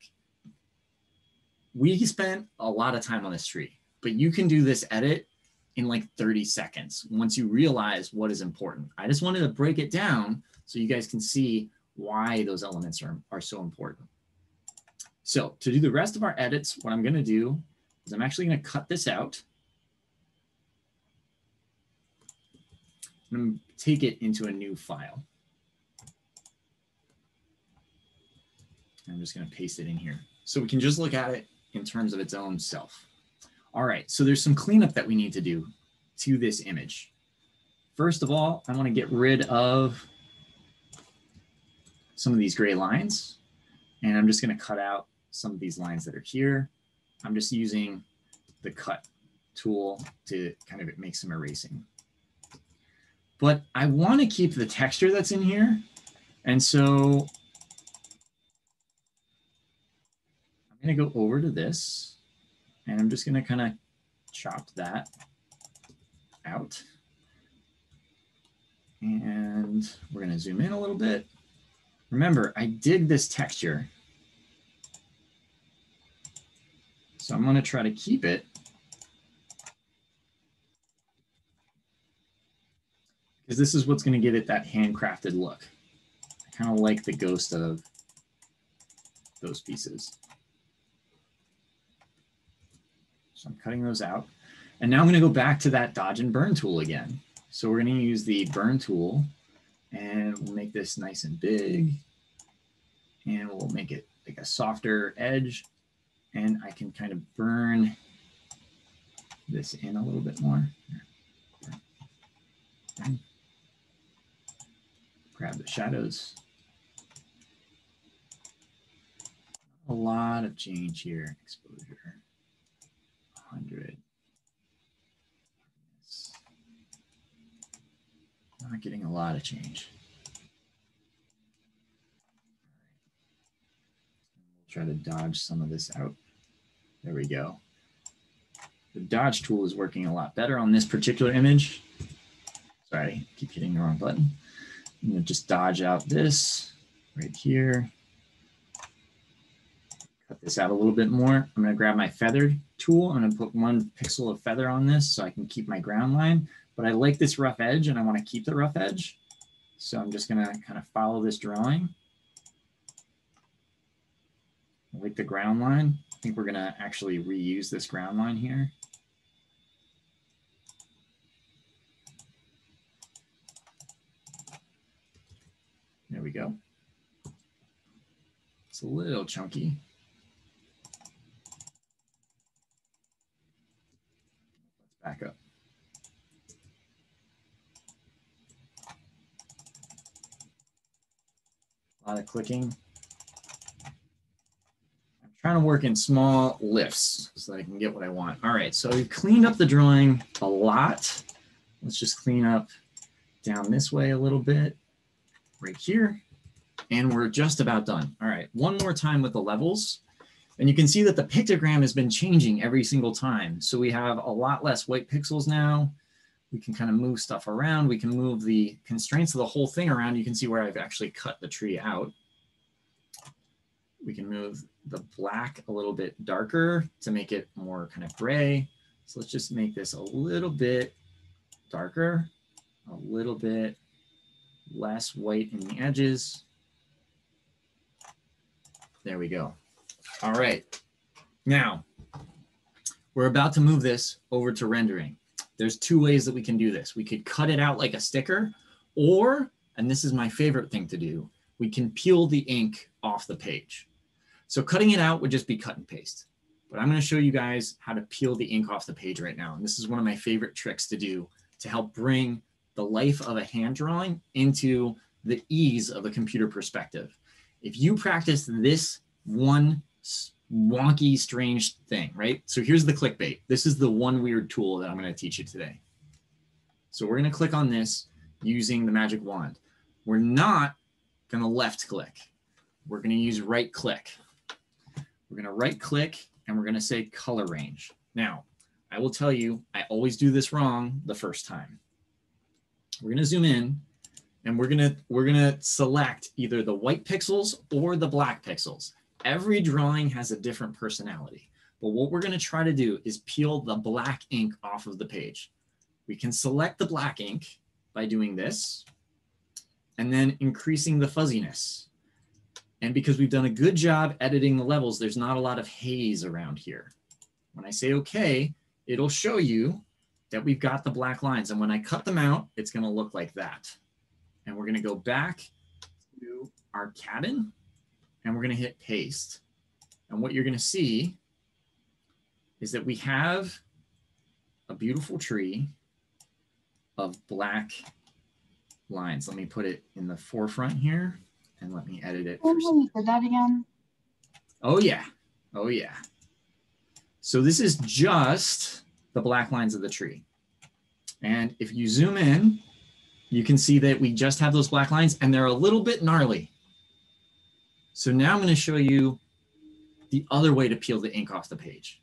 We spent a lot of time on this tree, but you can do this edit in like 30 seconds once you realize what is important. I just wanted to break it down so you guys can see why those elements are, are so important. So to do the rest of our edits, what I'm gonna do is I'm actually gonna cut this out. and take it into a new file. I'm just gonna paste it in here. So we can just look at it in terms of its own self. All right, so there's some cleanup that we need to do to this image. First of all, I wanna get rid of some of these gray lines. And I'm just gonna cut out some of these lines that are here. I'm just using the cut tool to kind of make some erasing. But I wanna keep the texture that's in here. And so I'm gonna go over to this and I'm just gonna kind of chop that out. And we're gonna zoom in a little bit. Remember, I did this texture. So I'm gonna try to keep it because this is what's gonna give it that handcrafted look. I kind of like the ghost of those pieces. So I'm cutting those out. And now I'm gonna go back to that dodge and burn tool again. So we're gonna use the burn tool and we'll make this nice and big. And we'll make it like a softer edge. And I can kind of burn this in a little bit more. Grab the shadows. A lot of change here, exposure. 100. Not getting a lot of change. Try to dodge some of this out. There we go. The dodge tool is working a lot better on this particular image. Sorry, keep hitting the wrong button. I'm gonna just dodge out this right here. This out a little bit more. I'm gonna grab my feathered tool. I'm gonna put one pixel of feather on this so I can keep my ground line but I like this rough edge and I want to keep the rough edge. So I'm just going to kind of follow this drawing. I like the ground line. I think we're going to actually reuse this ground line here. There we go. It's a little chunky. Back up. A lot of clicking. I'm trying to work in small lifts so that I can get what I want. All right, so we've cleaned up the drawing a lot. Let's just clean up down this way a little bit right here. And we're just about done. All right, one more time with the levels. And you can see that the pictogram has been changing every single time. So we have a lot less white pixels now. We can kind of move stuff around. We can move the constraints of the whole thing around. You can see where I've actually cut the tree out. We can move the black a little bit darker to make it more kind of gray. So let's just make this a little bit darker, a little bit less white in the edges. There we go. All right. Now, we're about to move this over to rendering. There's two ways that we can do this. We could cut it out like a sticker, or, and this is my favorite thing to do, we can peel the ink off the page. So cutting it out would just be cut and paste. But I'm going to show you guys how to peel the ink off the page right now. And this is one of my favorite tricks to do to help bring the life of a hand drawing into the ease of a computer perspective. If you practice this one wonky, strange thing, right? So here's the clickbait. This is the one weird tool that I'm going to teach you today. So we're going to click on this using the magic wand. We're not going to left click. We're going to use right click. We're going to right click and we're going to say color range. Now, I will tell you, I always do this wrong the first time. We're going to zoom in and we're going to we're going to select either the white pixels or the black pixels. Every drawing has a different personality. But what we're going to try to do is peel the black ink off of the page. We can select the black ink by doing this and then increasing the fuzziness. And because we've done a good job editing the levels, there's not a lot of haze around here. When I say okay, it'll show you that we've got the black lines. And when I cut them out, it's gonna look like that. And we're gonna go back to our Cadden and we're gonna hit paste. And what you're gonna see is that we have a beautiful tree of black lines. Let me put it in the forefront here and let me edit it. Oh, did that again? Oh yeah, oh yeah. So this is just the black lines of the tree. And if you zoom in, you can see that we just have those black lines and they're a little bit gnarly. So now I'm going to show you the other way to peel the ink off the page.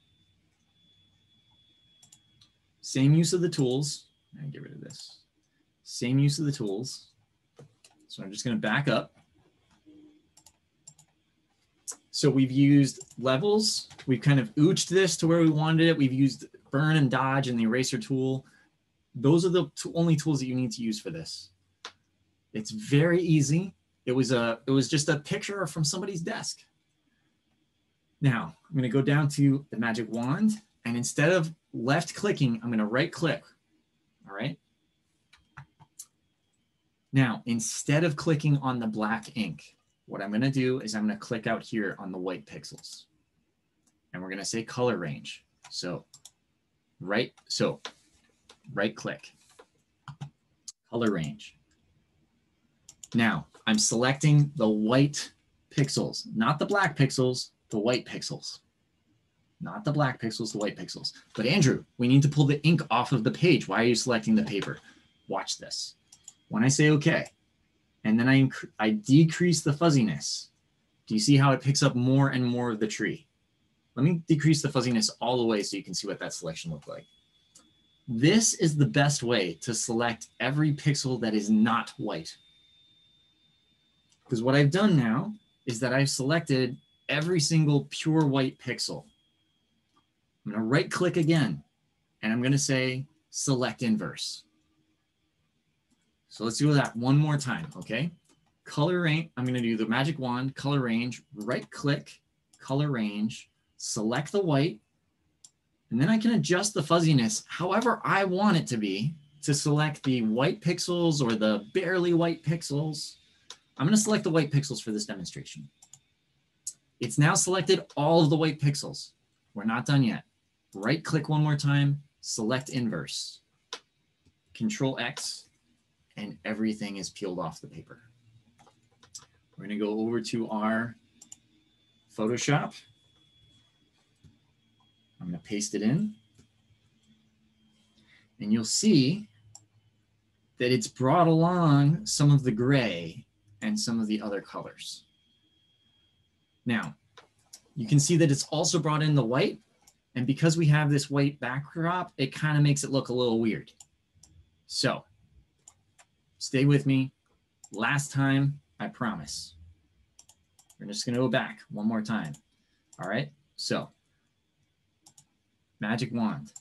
Same use of the tools. And get rid of this. Same use of the tools. So I'm just going to back up. So we've used levels. We've kind of ooched this to where we wanted it. We've used burn and dodge and the eraser tool. Those are the only tools that you need to use for this. It's very easy. It was a it was just a picture from somebody's desk. Now I'm going to go down to the magic wand and instead of left clicking, I'm going to right click. All right. Now, instead of clicking on the black ink, what I'm going to do is I'm going to click out here on the white pixels. And we're going to say color range. So right, so right click, color range. Now I'm selecting the white pixels, not the black pixels, the white pixels. Not the black pixels, the white pixels. But Andrew, we need to pull the ink off of the page. Why are you selecting the paper? Watch this. When I say okay, and then I, I decrease the fuzziness, do you see how it picks up more and more of the tree? Let me decrease the fuzziness all the way so you can see what that selection looked like. This is the best way to select every pixel that is not white. Because what I've done now is that I've selected every single pure white pixel. I'm gonna right click again and I'm gonna say select inverse. So let's do that one more time, okay? Color range, I'm gonna do the magic wand, color range, right click, color range, select the white, and then I can adjust the fuzziness however I want it to be to select the white pixels or the barely white pixels. I'm going to select the white pixels for this demonstration. It's now selected all of the white pixels. We're not done yet. Right click one more time, select inverse, control X, and everything is peeled off the paper. We're going to go over to our Photoshop I'm going to paste it in. And you'll see that it's brought along some of the gray and some of the other colors. Now, you can see that it's also brought in the white. And because we have this white backdrop, it kind of makes it look a little weird. So stay with me. Last time, I promise. We're just going to go back one more time. All right. So magic wand,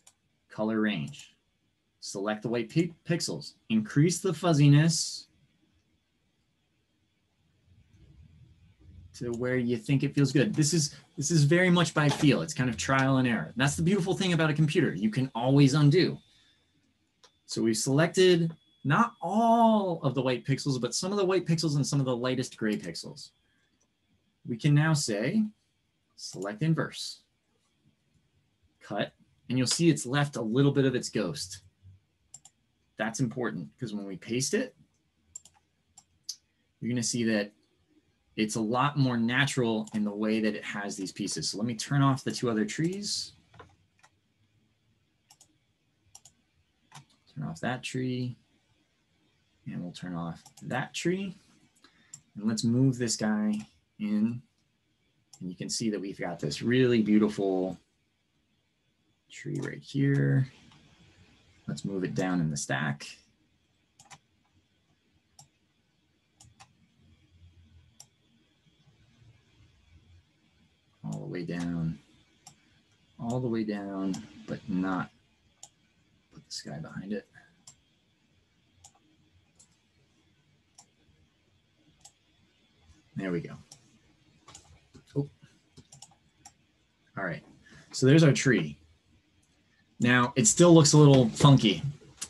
color range, select the white pixels, increase the fuzziness to where you think it feels good. This is this is very much by feel. It's kind of trial and error. That's the beautiful thing about a computer. You can always undo. So we've selected not all of the white pixels, but some of the white pixels and some of the lightest gray pixels. We can now say, select inverse, cut, and you'll see it's left a little bit of its ghost. That's important because when we paste it, you're gonna see that it's a lot more natural in the way that it has these pieces. So let me turn off the two other trees. Turn off that tree. And we'll turn off that tree. And let's move this guy in. And you can see that we've got this really beautiful tree right here. Let's move it down in the stack. all the way down, all the way down, but not put the sky behind it. There we go. Oh. All right. So there's our tree. Now it still looks a little funky.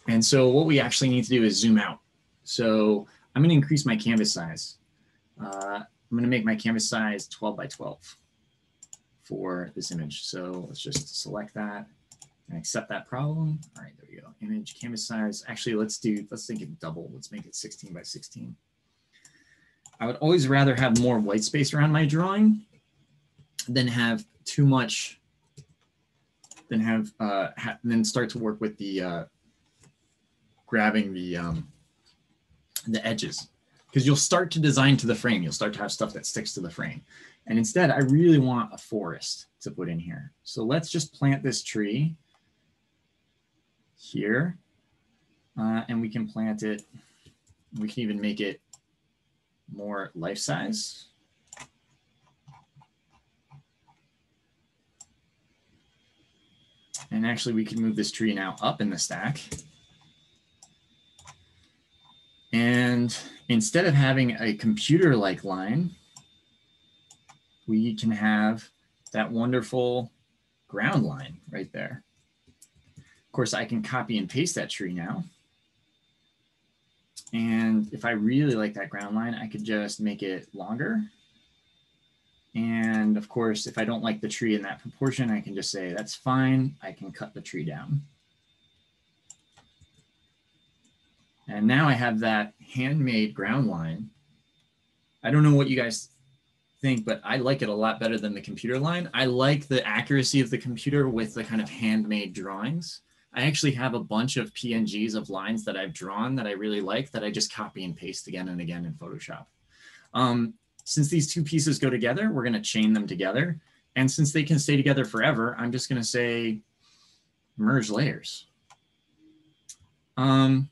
And so what we actually need to do is zoom out. So I'm going to increase my canvas size. Uh, I'm going to make my canvas size 12 by 12 for this image. So let's just select that and accept that problem. All right, there we go. Image canvas size. Actually, let's do, let's think it double. Let's make it 16 by 16. I would always rather have more white space around my drawing than have too much, than have, uh, ha then start to work with the, uh, grabbing the, um, the edges because you'll start to design to the frame. You'll start to have stuff that sticks to the frame. And instead, I really want a forest to put in here. So let's just plant this tree here. Uh, and we can plant it, we can even make it more life size. And actually we can move this tree now up in the stack. And instead of having a computer-like line, we can have that wonderful ground line right there. Of course, I can copy and paste that tree now. And if I really like that ground line, I could just make it longer. And of course, if I don't like the tree in that proportion, I can just say, that's fine. I can cut the tree down. And now I have that handmade ground line. I don't know what you guys think, but I like it a lot better than the computer line. I like the accuracy of the computer with the kind of handmade drawings. I actually have a bunch of PNGs of lines that I've drawn that I really like that I just copy and paste again and again in Photoshop. Um, since these two pieces go together, we're going to chain them together. And since they can stay together forever, I'm just going to say merge layers. Um,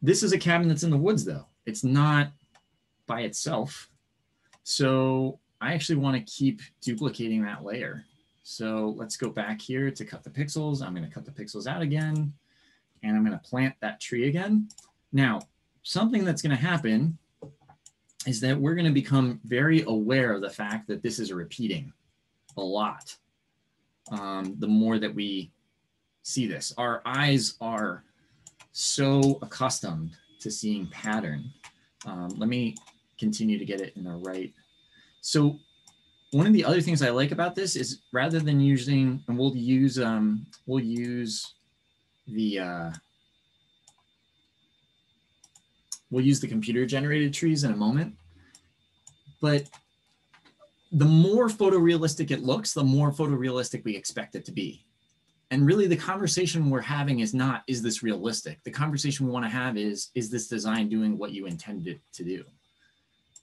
this is a cabin that's in the woods, though. It's not by itself. So I actually want to keep duplicating that layer. So let's go back here to cut the pixels. I'm going to cut the pixels out again, and I'm going to plant that tree again. Now, something that's going to happen is that we're going to become very aware of the fact that this is repeating a lot. Um, the more that we see this, our eyes are so accustomed to seeing pattern. Um, let me continue to get it in the right. So one of the other things I like about this is rather than using, and we'll use, um, we'll use the, uh, we'll use the computer generated trees in a moment, but the more photorealistic it looks, the more photorealistic we expect it to be. And really the conversation we're having is not, is this realistic? The conversation we wanna have is, is this design doing what you intended it to do?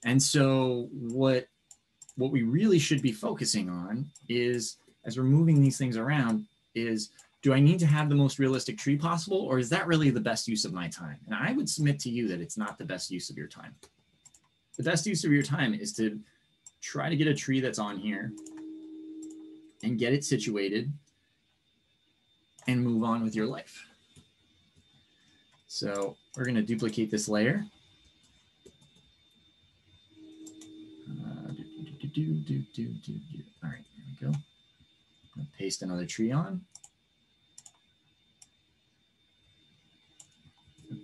And so what what we really should be focusing on is as we're moving these things around is do I need to have the most realistic tree possible or is that really the best use of my time? And I would submit to you that it's not the best use of your time. The best use of your time is to try to get a tree that's on here and get it situated and move on with your life. So we're going to duplicate this layer. Uh, do, do, do, do, do. All right, here we go. Paste another tree on.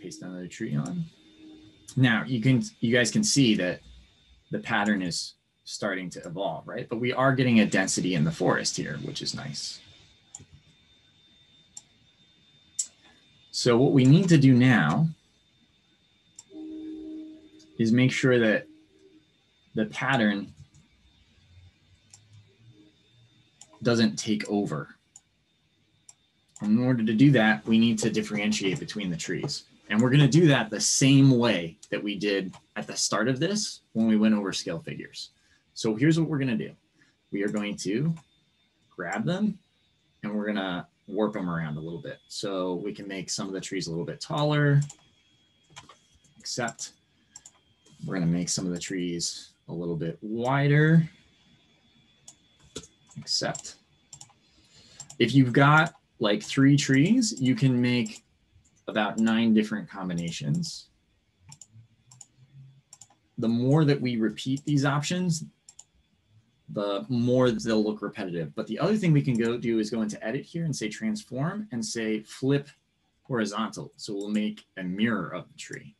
Paste another tree on. Now you can, you guys can see that the pattern is starting to evolve, right? But we are getting a density in the forest here, which is nice. So what we need to do now is make sure that the pattern doesn't take over. In order to do that, we need to differentiate between the trees. And we're going to do that the same way that we did at the start of this when we went over scale figures. So here's what we're going to do. We are going to grab them and we're going to warp them around a little bit. So we can make some of the trees a little bit taller, except we're going to make some of the trees a little bit wider, except if you've got like three trees, you can make about nine different combinations. The more that we repeat these options, the more they'll look repetitive. But the other thing we can go do is go into edit here and say transform and say flip horizontal. So we'll make a mirror of the tree.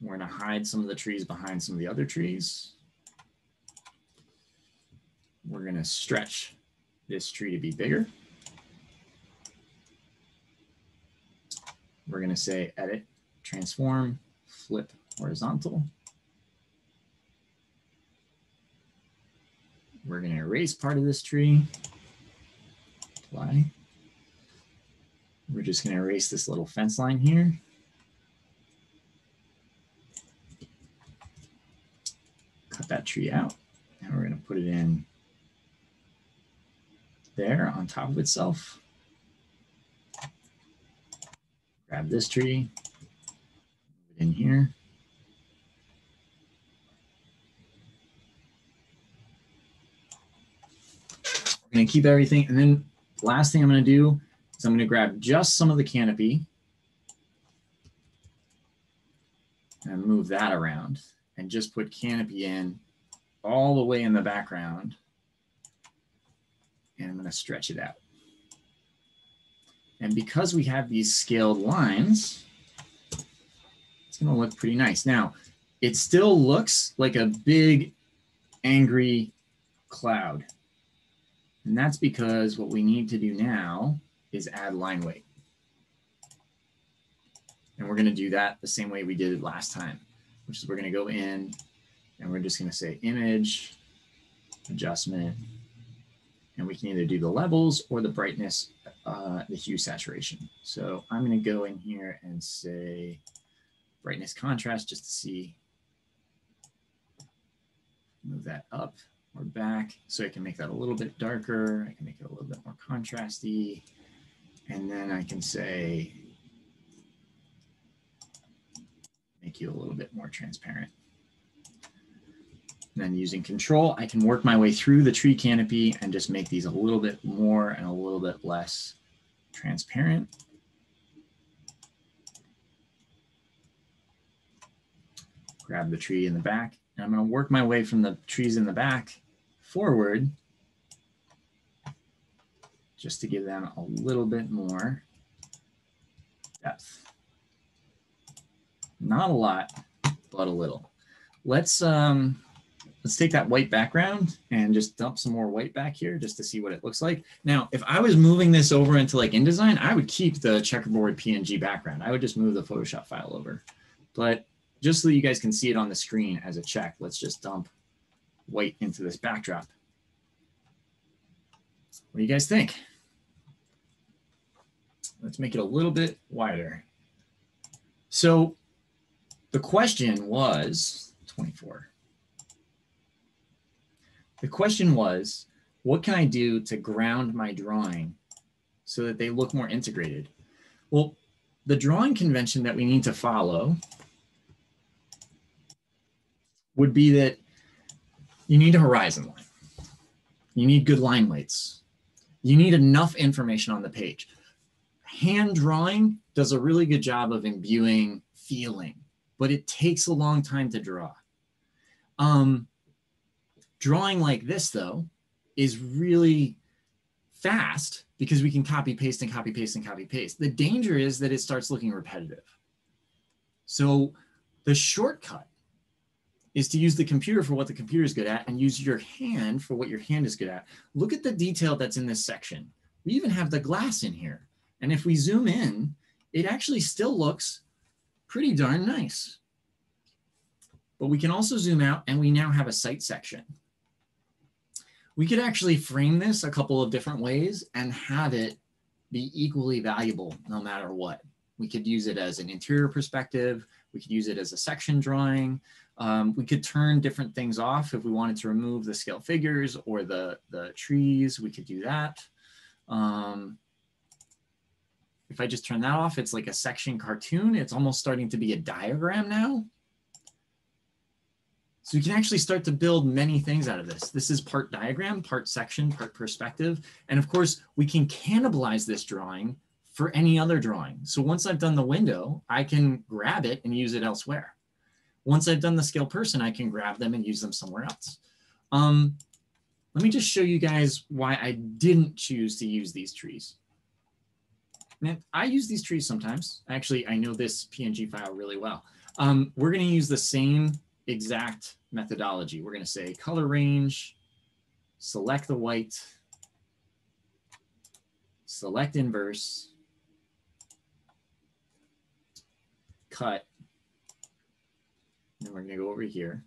We're going to hide some of the trees behind some of the other trees. We're going to stretch this tree to be bigger. We're going to say edit, transform, flip horizontal. We're going to erase part of this tree. Apply. We're just going to erase this little fence line here. Cut that tree out. And we're going to put it in there on top of itself. Grab this tree, in here. I'm to keep everything. And then last thing I'm going to do is I'm going to grab just some of the canopy and move that around and just put canopy in all the way in the background. And I'm going to stretch it out. And because we have these scaled lines, it's going to look pretty nice. Now, it still looks like a big, angry cloud. And that's because what we need to do now is add line weight. And we're going to do that the same way we did it last time, which is we're going to go in and we're just going to say image, adjustment, and we can either do the levels or the brightness, uh, the hue saturation. So I'm going to go in here and say brightness contrast just to see, move that up or back. So I can make that a little bit darker. I can make it a little bit more contrasty. And then I can say, make you a little bit more transparent. And then using control, I can work my way through the tree canopy and just make these a little bit more and a little bit less transparent. Grab the tree in the back and I'm going to work my way from the trees in the back forward just to give them a little bit more depth. Not a lot, but a little. Let's um, let's take that white background and just dump some more white back here just to see what it looks like. Now, if I was moving this over into like InDesign, I would keep the checkerboard PNG background. I would just move the Photoshop file over. But just so you guys can see it on the screen as a check, let's just dump white into this backdrop. What do you guys think? Let's make it a little bit wider. So the question was 24. The question was, what can I do to ground my drawing so that they look more integrated? Well, the drawing convention that we need to follow would be that you need a horizon line. You need good line weights. You need enough information on the page. Hand drawing does a really good job of imbuing feeling, but it takes a long time to draw. Um, drawing like this, though, is really fast because we can copy paste and copy paste and copy paste. The danger is that it starts looking repetitive. So the shortcut is to use the computer for what the computer is good at and use your hand for what your hand is good at. Look at the detail that's in this section. We even have the glass in here. And if we zoom in, it actually still looks pretty darn nice. But we can also zoom out and we now have a site section. We could actually frame this a couple of different ways and have it be equally valuable no matter what. We could use it as an interior perspective. We could use it as a section drawing. Um, we could turn different things off if we wanted to remove the scale figures or the, the trees, we could do that. Um, if I just turn that off, it's like a section cartoon. It's almost starting to be a diagram now. So you can actually start to build many things out of this. This is part diagram, part section, part perspective. And of course, we can cannibalize this drawing for any other drawing. So once I've done the window, I can grab it and use it elsewhere. Once I've done the scale person, I can grab them and use them somewhere else. Um, let me just show you guys why I didn't choose to use these trees. Man, I use these trees sometimes. Actually, I know this PNG file really well. Um, we're going to use the same exact methodology. We're going to say color range, select the white, select inverse, cut, and we're going to go over here.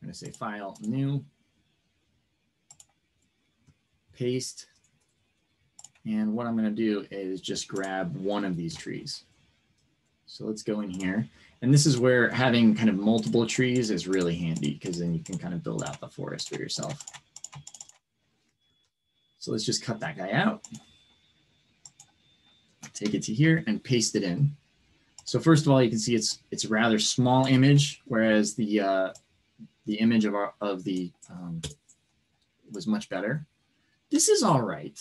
I'm going to say file, new, paste. And what I'm going to do is just grab one of these trees. So let's go in here. And this is where having kind of multiple trees is really handy because then you can kind of build out the forest for yourself. So let's just cut that guy out. Take it to here and paste it in. So first of all, you can see it's it's a rather small image, whereas the uh, the image of our of the um, was much better. This is all right,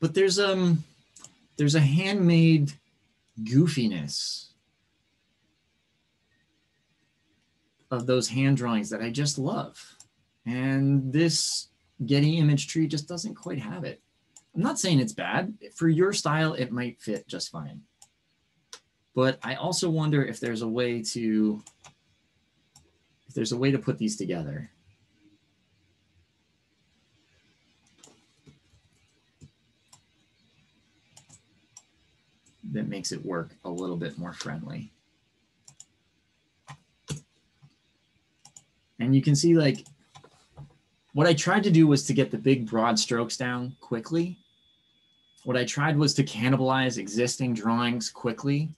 but there's um there's a handmade goofiness of those hand drawings that I just love, and this Getty image tree just doesn't quite have it. I'm not saying it's bad. For your style, it might fit just fine. But I also wonder if there's a way to if there's a way to put these together. That makes it work a little bit more friendly. And you can see like what I tried to do was to get the big broad strokes down quickly. What I tried was to cannibalize existing drawings quickly.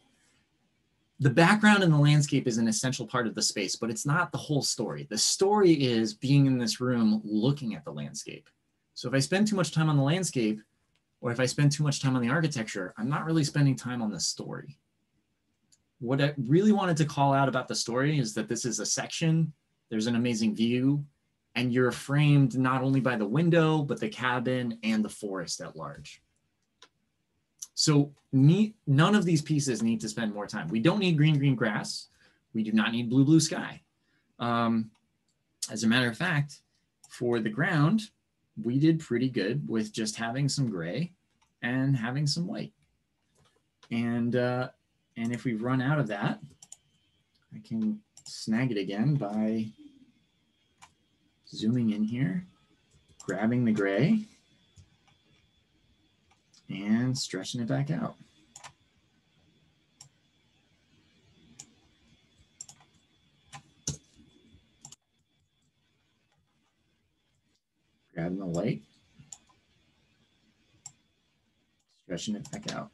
The background and the landscape is an essential part of the space, but it's not the whole story. The story is being in this room looking at the landscape. So if I spend too much time on the landscape, or if I spend too much time on the architecture, I'm not really spending time on the story. What I really wanted to call out about the story is that this is a section, there's an amazing view, and you're framed not only by the window, but the cabin and the forest at large. So none of these pieces need to spend more time. We don't need green, green grass. We do not need blue, blue sky. Um, as a matter of fact, for the ground, we did pretty good with just having some gray and having some white. And, uh, and if we run out of that, I can snag it again by zooming in here, grabbing the gray, and stretching it back out. grabbing the light, stretching it back out.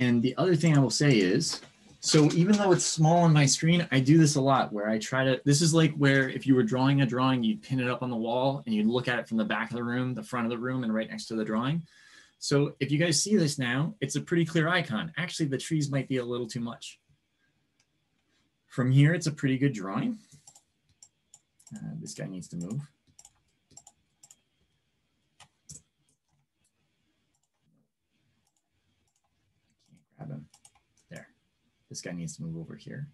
And the other thing I will say is so even though it's small on my screen, I do this a lot where I try to, this is like where if you were drawing a drawing, you'd pin it up on the wall and you'd look at it from the back of the room, the front of the room, and right next to the drawing. So if you guys see this now, it's a pretty clear icon. Actually, the trees might be a little too much. From here, it's a pretty good drawing. Uh, this guy needs to move. Can't grab him. There. This guy needs to move over here.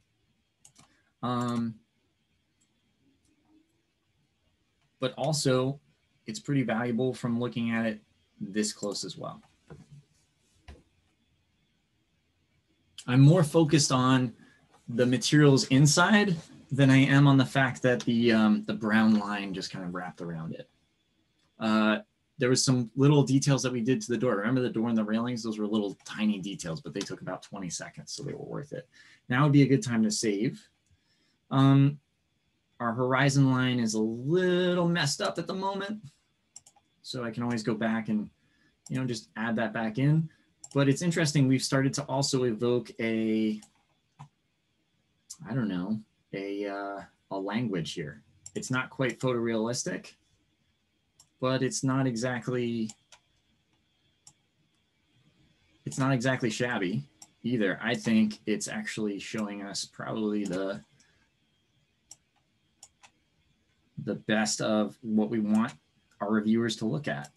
Um, but also, it's pretty valuable from looking at it this close as well. I'm more focused on the materials inside than I am on the fact that the um, the brown line just kind of wrapped around it. Uh, there was some little details that we did to the door. Remember the door and the railings? Those were little tiny details, but they took about 20 seconds, so they were worth it. Now would be a good time to save. Um, our horizon line is a little messed up at the moment. So I can always go back and, you know, just add that back in. But it's interesting, we've started to also evoke a, I don't know, a, uh, a language here. It's not quite photorealistic, but it's not exactly, it's not exactly shabby either. I think it's actually showing us probably the, the best of what we want our reviewers to look at.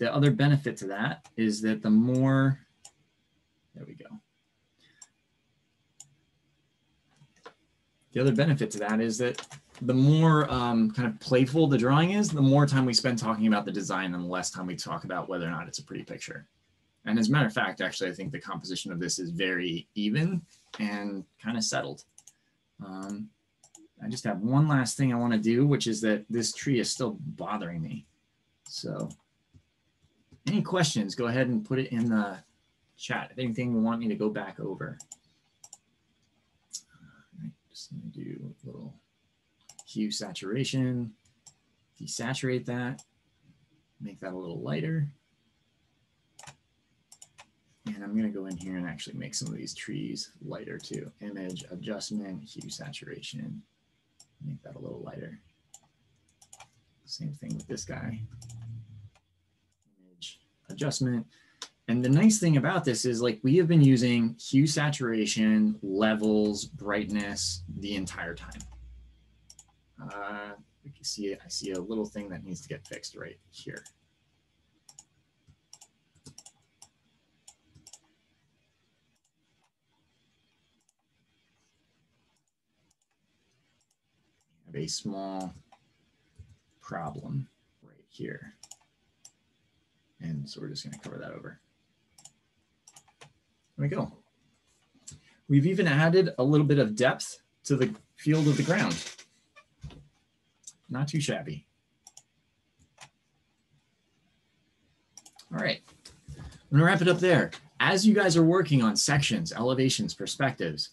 The other benefit to that is that the more, there we go. The other benefit to that is that the more um, kind of playful the drawing is, the more time we spend talking about the design and the less time we talk about whether or not it's a pretty picture. And as a matter of fact, actually, I think the composition of this is very even and kind of settled. Um, I just have one last thing I want to do, which is that this tree is still bothering me. So any questions, go ahead and put it in the chat. If anything you want me to go back over. Right, just gonna do a little hue saturation, desaturate that, make that a little lighter. And I'm gonna go in here and actually make some of these trees lighter too. Image, adjustment, hue saturation, make that a little lighter. Same thing with this guy. Image adjustment. And the nice thing about this is like we have been using hue saturation, levels, brightness the entire time. Uh, we can see I see a little thing that needs to get fixed right here. Have a small problem right here. And so we're just going to cover that over. There we go. We've even added a little bit of depth to the field of the ground. Not too shabby. All right, I'm gonna wrap it up there. As you guys are working on sections, elevations, perspectives,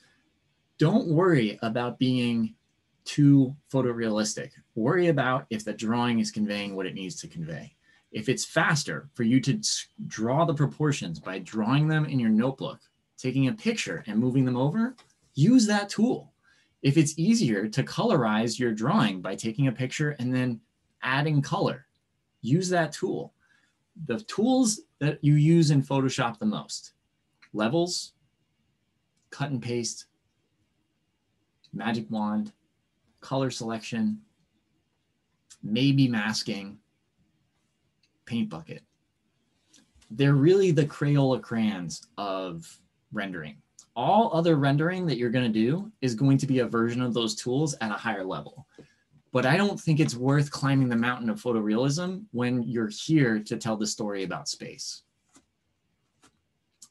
don't worry about being too photorealistic. Worry about if the drawing is conveying what it needs to convey. If it's faster for you to draw the proportions by drawing them in your notebook, taking a picture and moving them over, use that tool. If it's easier to colorize your drawing by taking a picture and then adding color, use that tool. The tools that you use in Photoshop the most, levels, cut and paste, magic wand, color selection, maybe masking, paint bucket. They're really the Crayola crayons of rendering. All other rendering that you're going to do is going to be a version of those tools at a higher level. But I don't think it's worth climbing the mountain of photorealism when you're here to tell the story about space.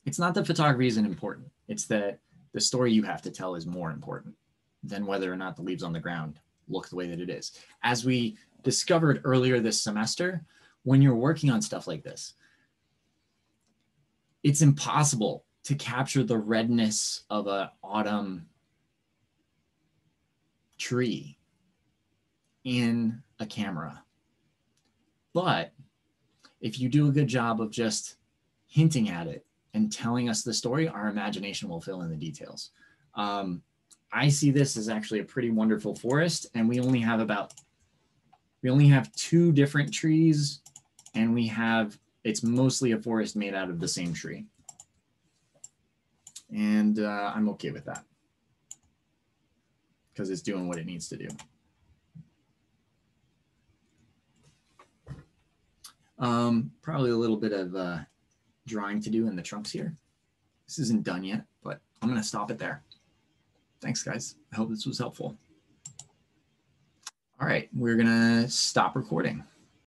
It's not that photography isn't important. It's that the story you have to tell is more important than whether or not the leaves on the ground look the way that it is. As we discovered earlier this semester, when you're working on stuff like this, it's impossible to capture the redness of an autumn tree in a camera. But if you do a good job of just hinting at it and telling us the story, our imagination will fill in the details. Um, I see this as actually a pretty wonderful forest, and we only have about we only have two different trees, and we have it's mostly a forest made out of the same tree, and uh, I'm okay with that because it's doing what it needs to do. Um, probably a little bit of uh, drawing to do in the trunks here. This isn't done yet, but I'm going to stop it there. Thanks, guys. I hope this was helpful. All right, we're going to stop recording.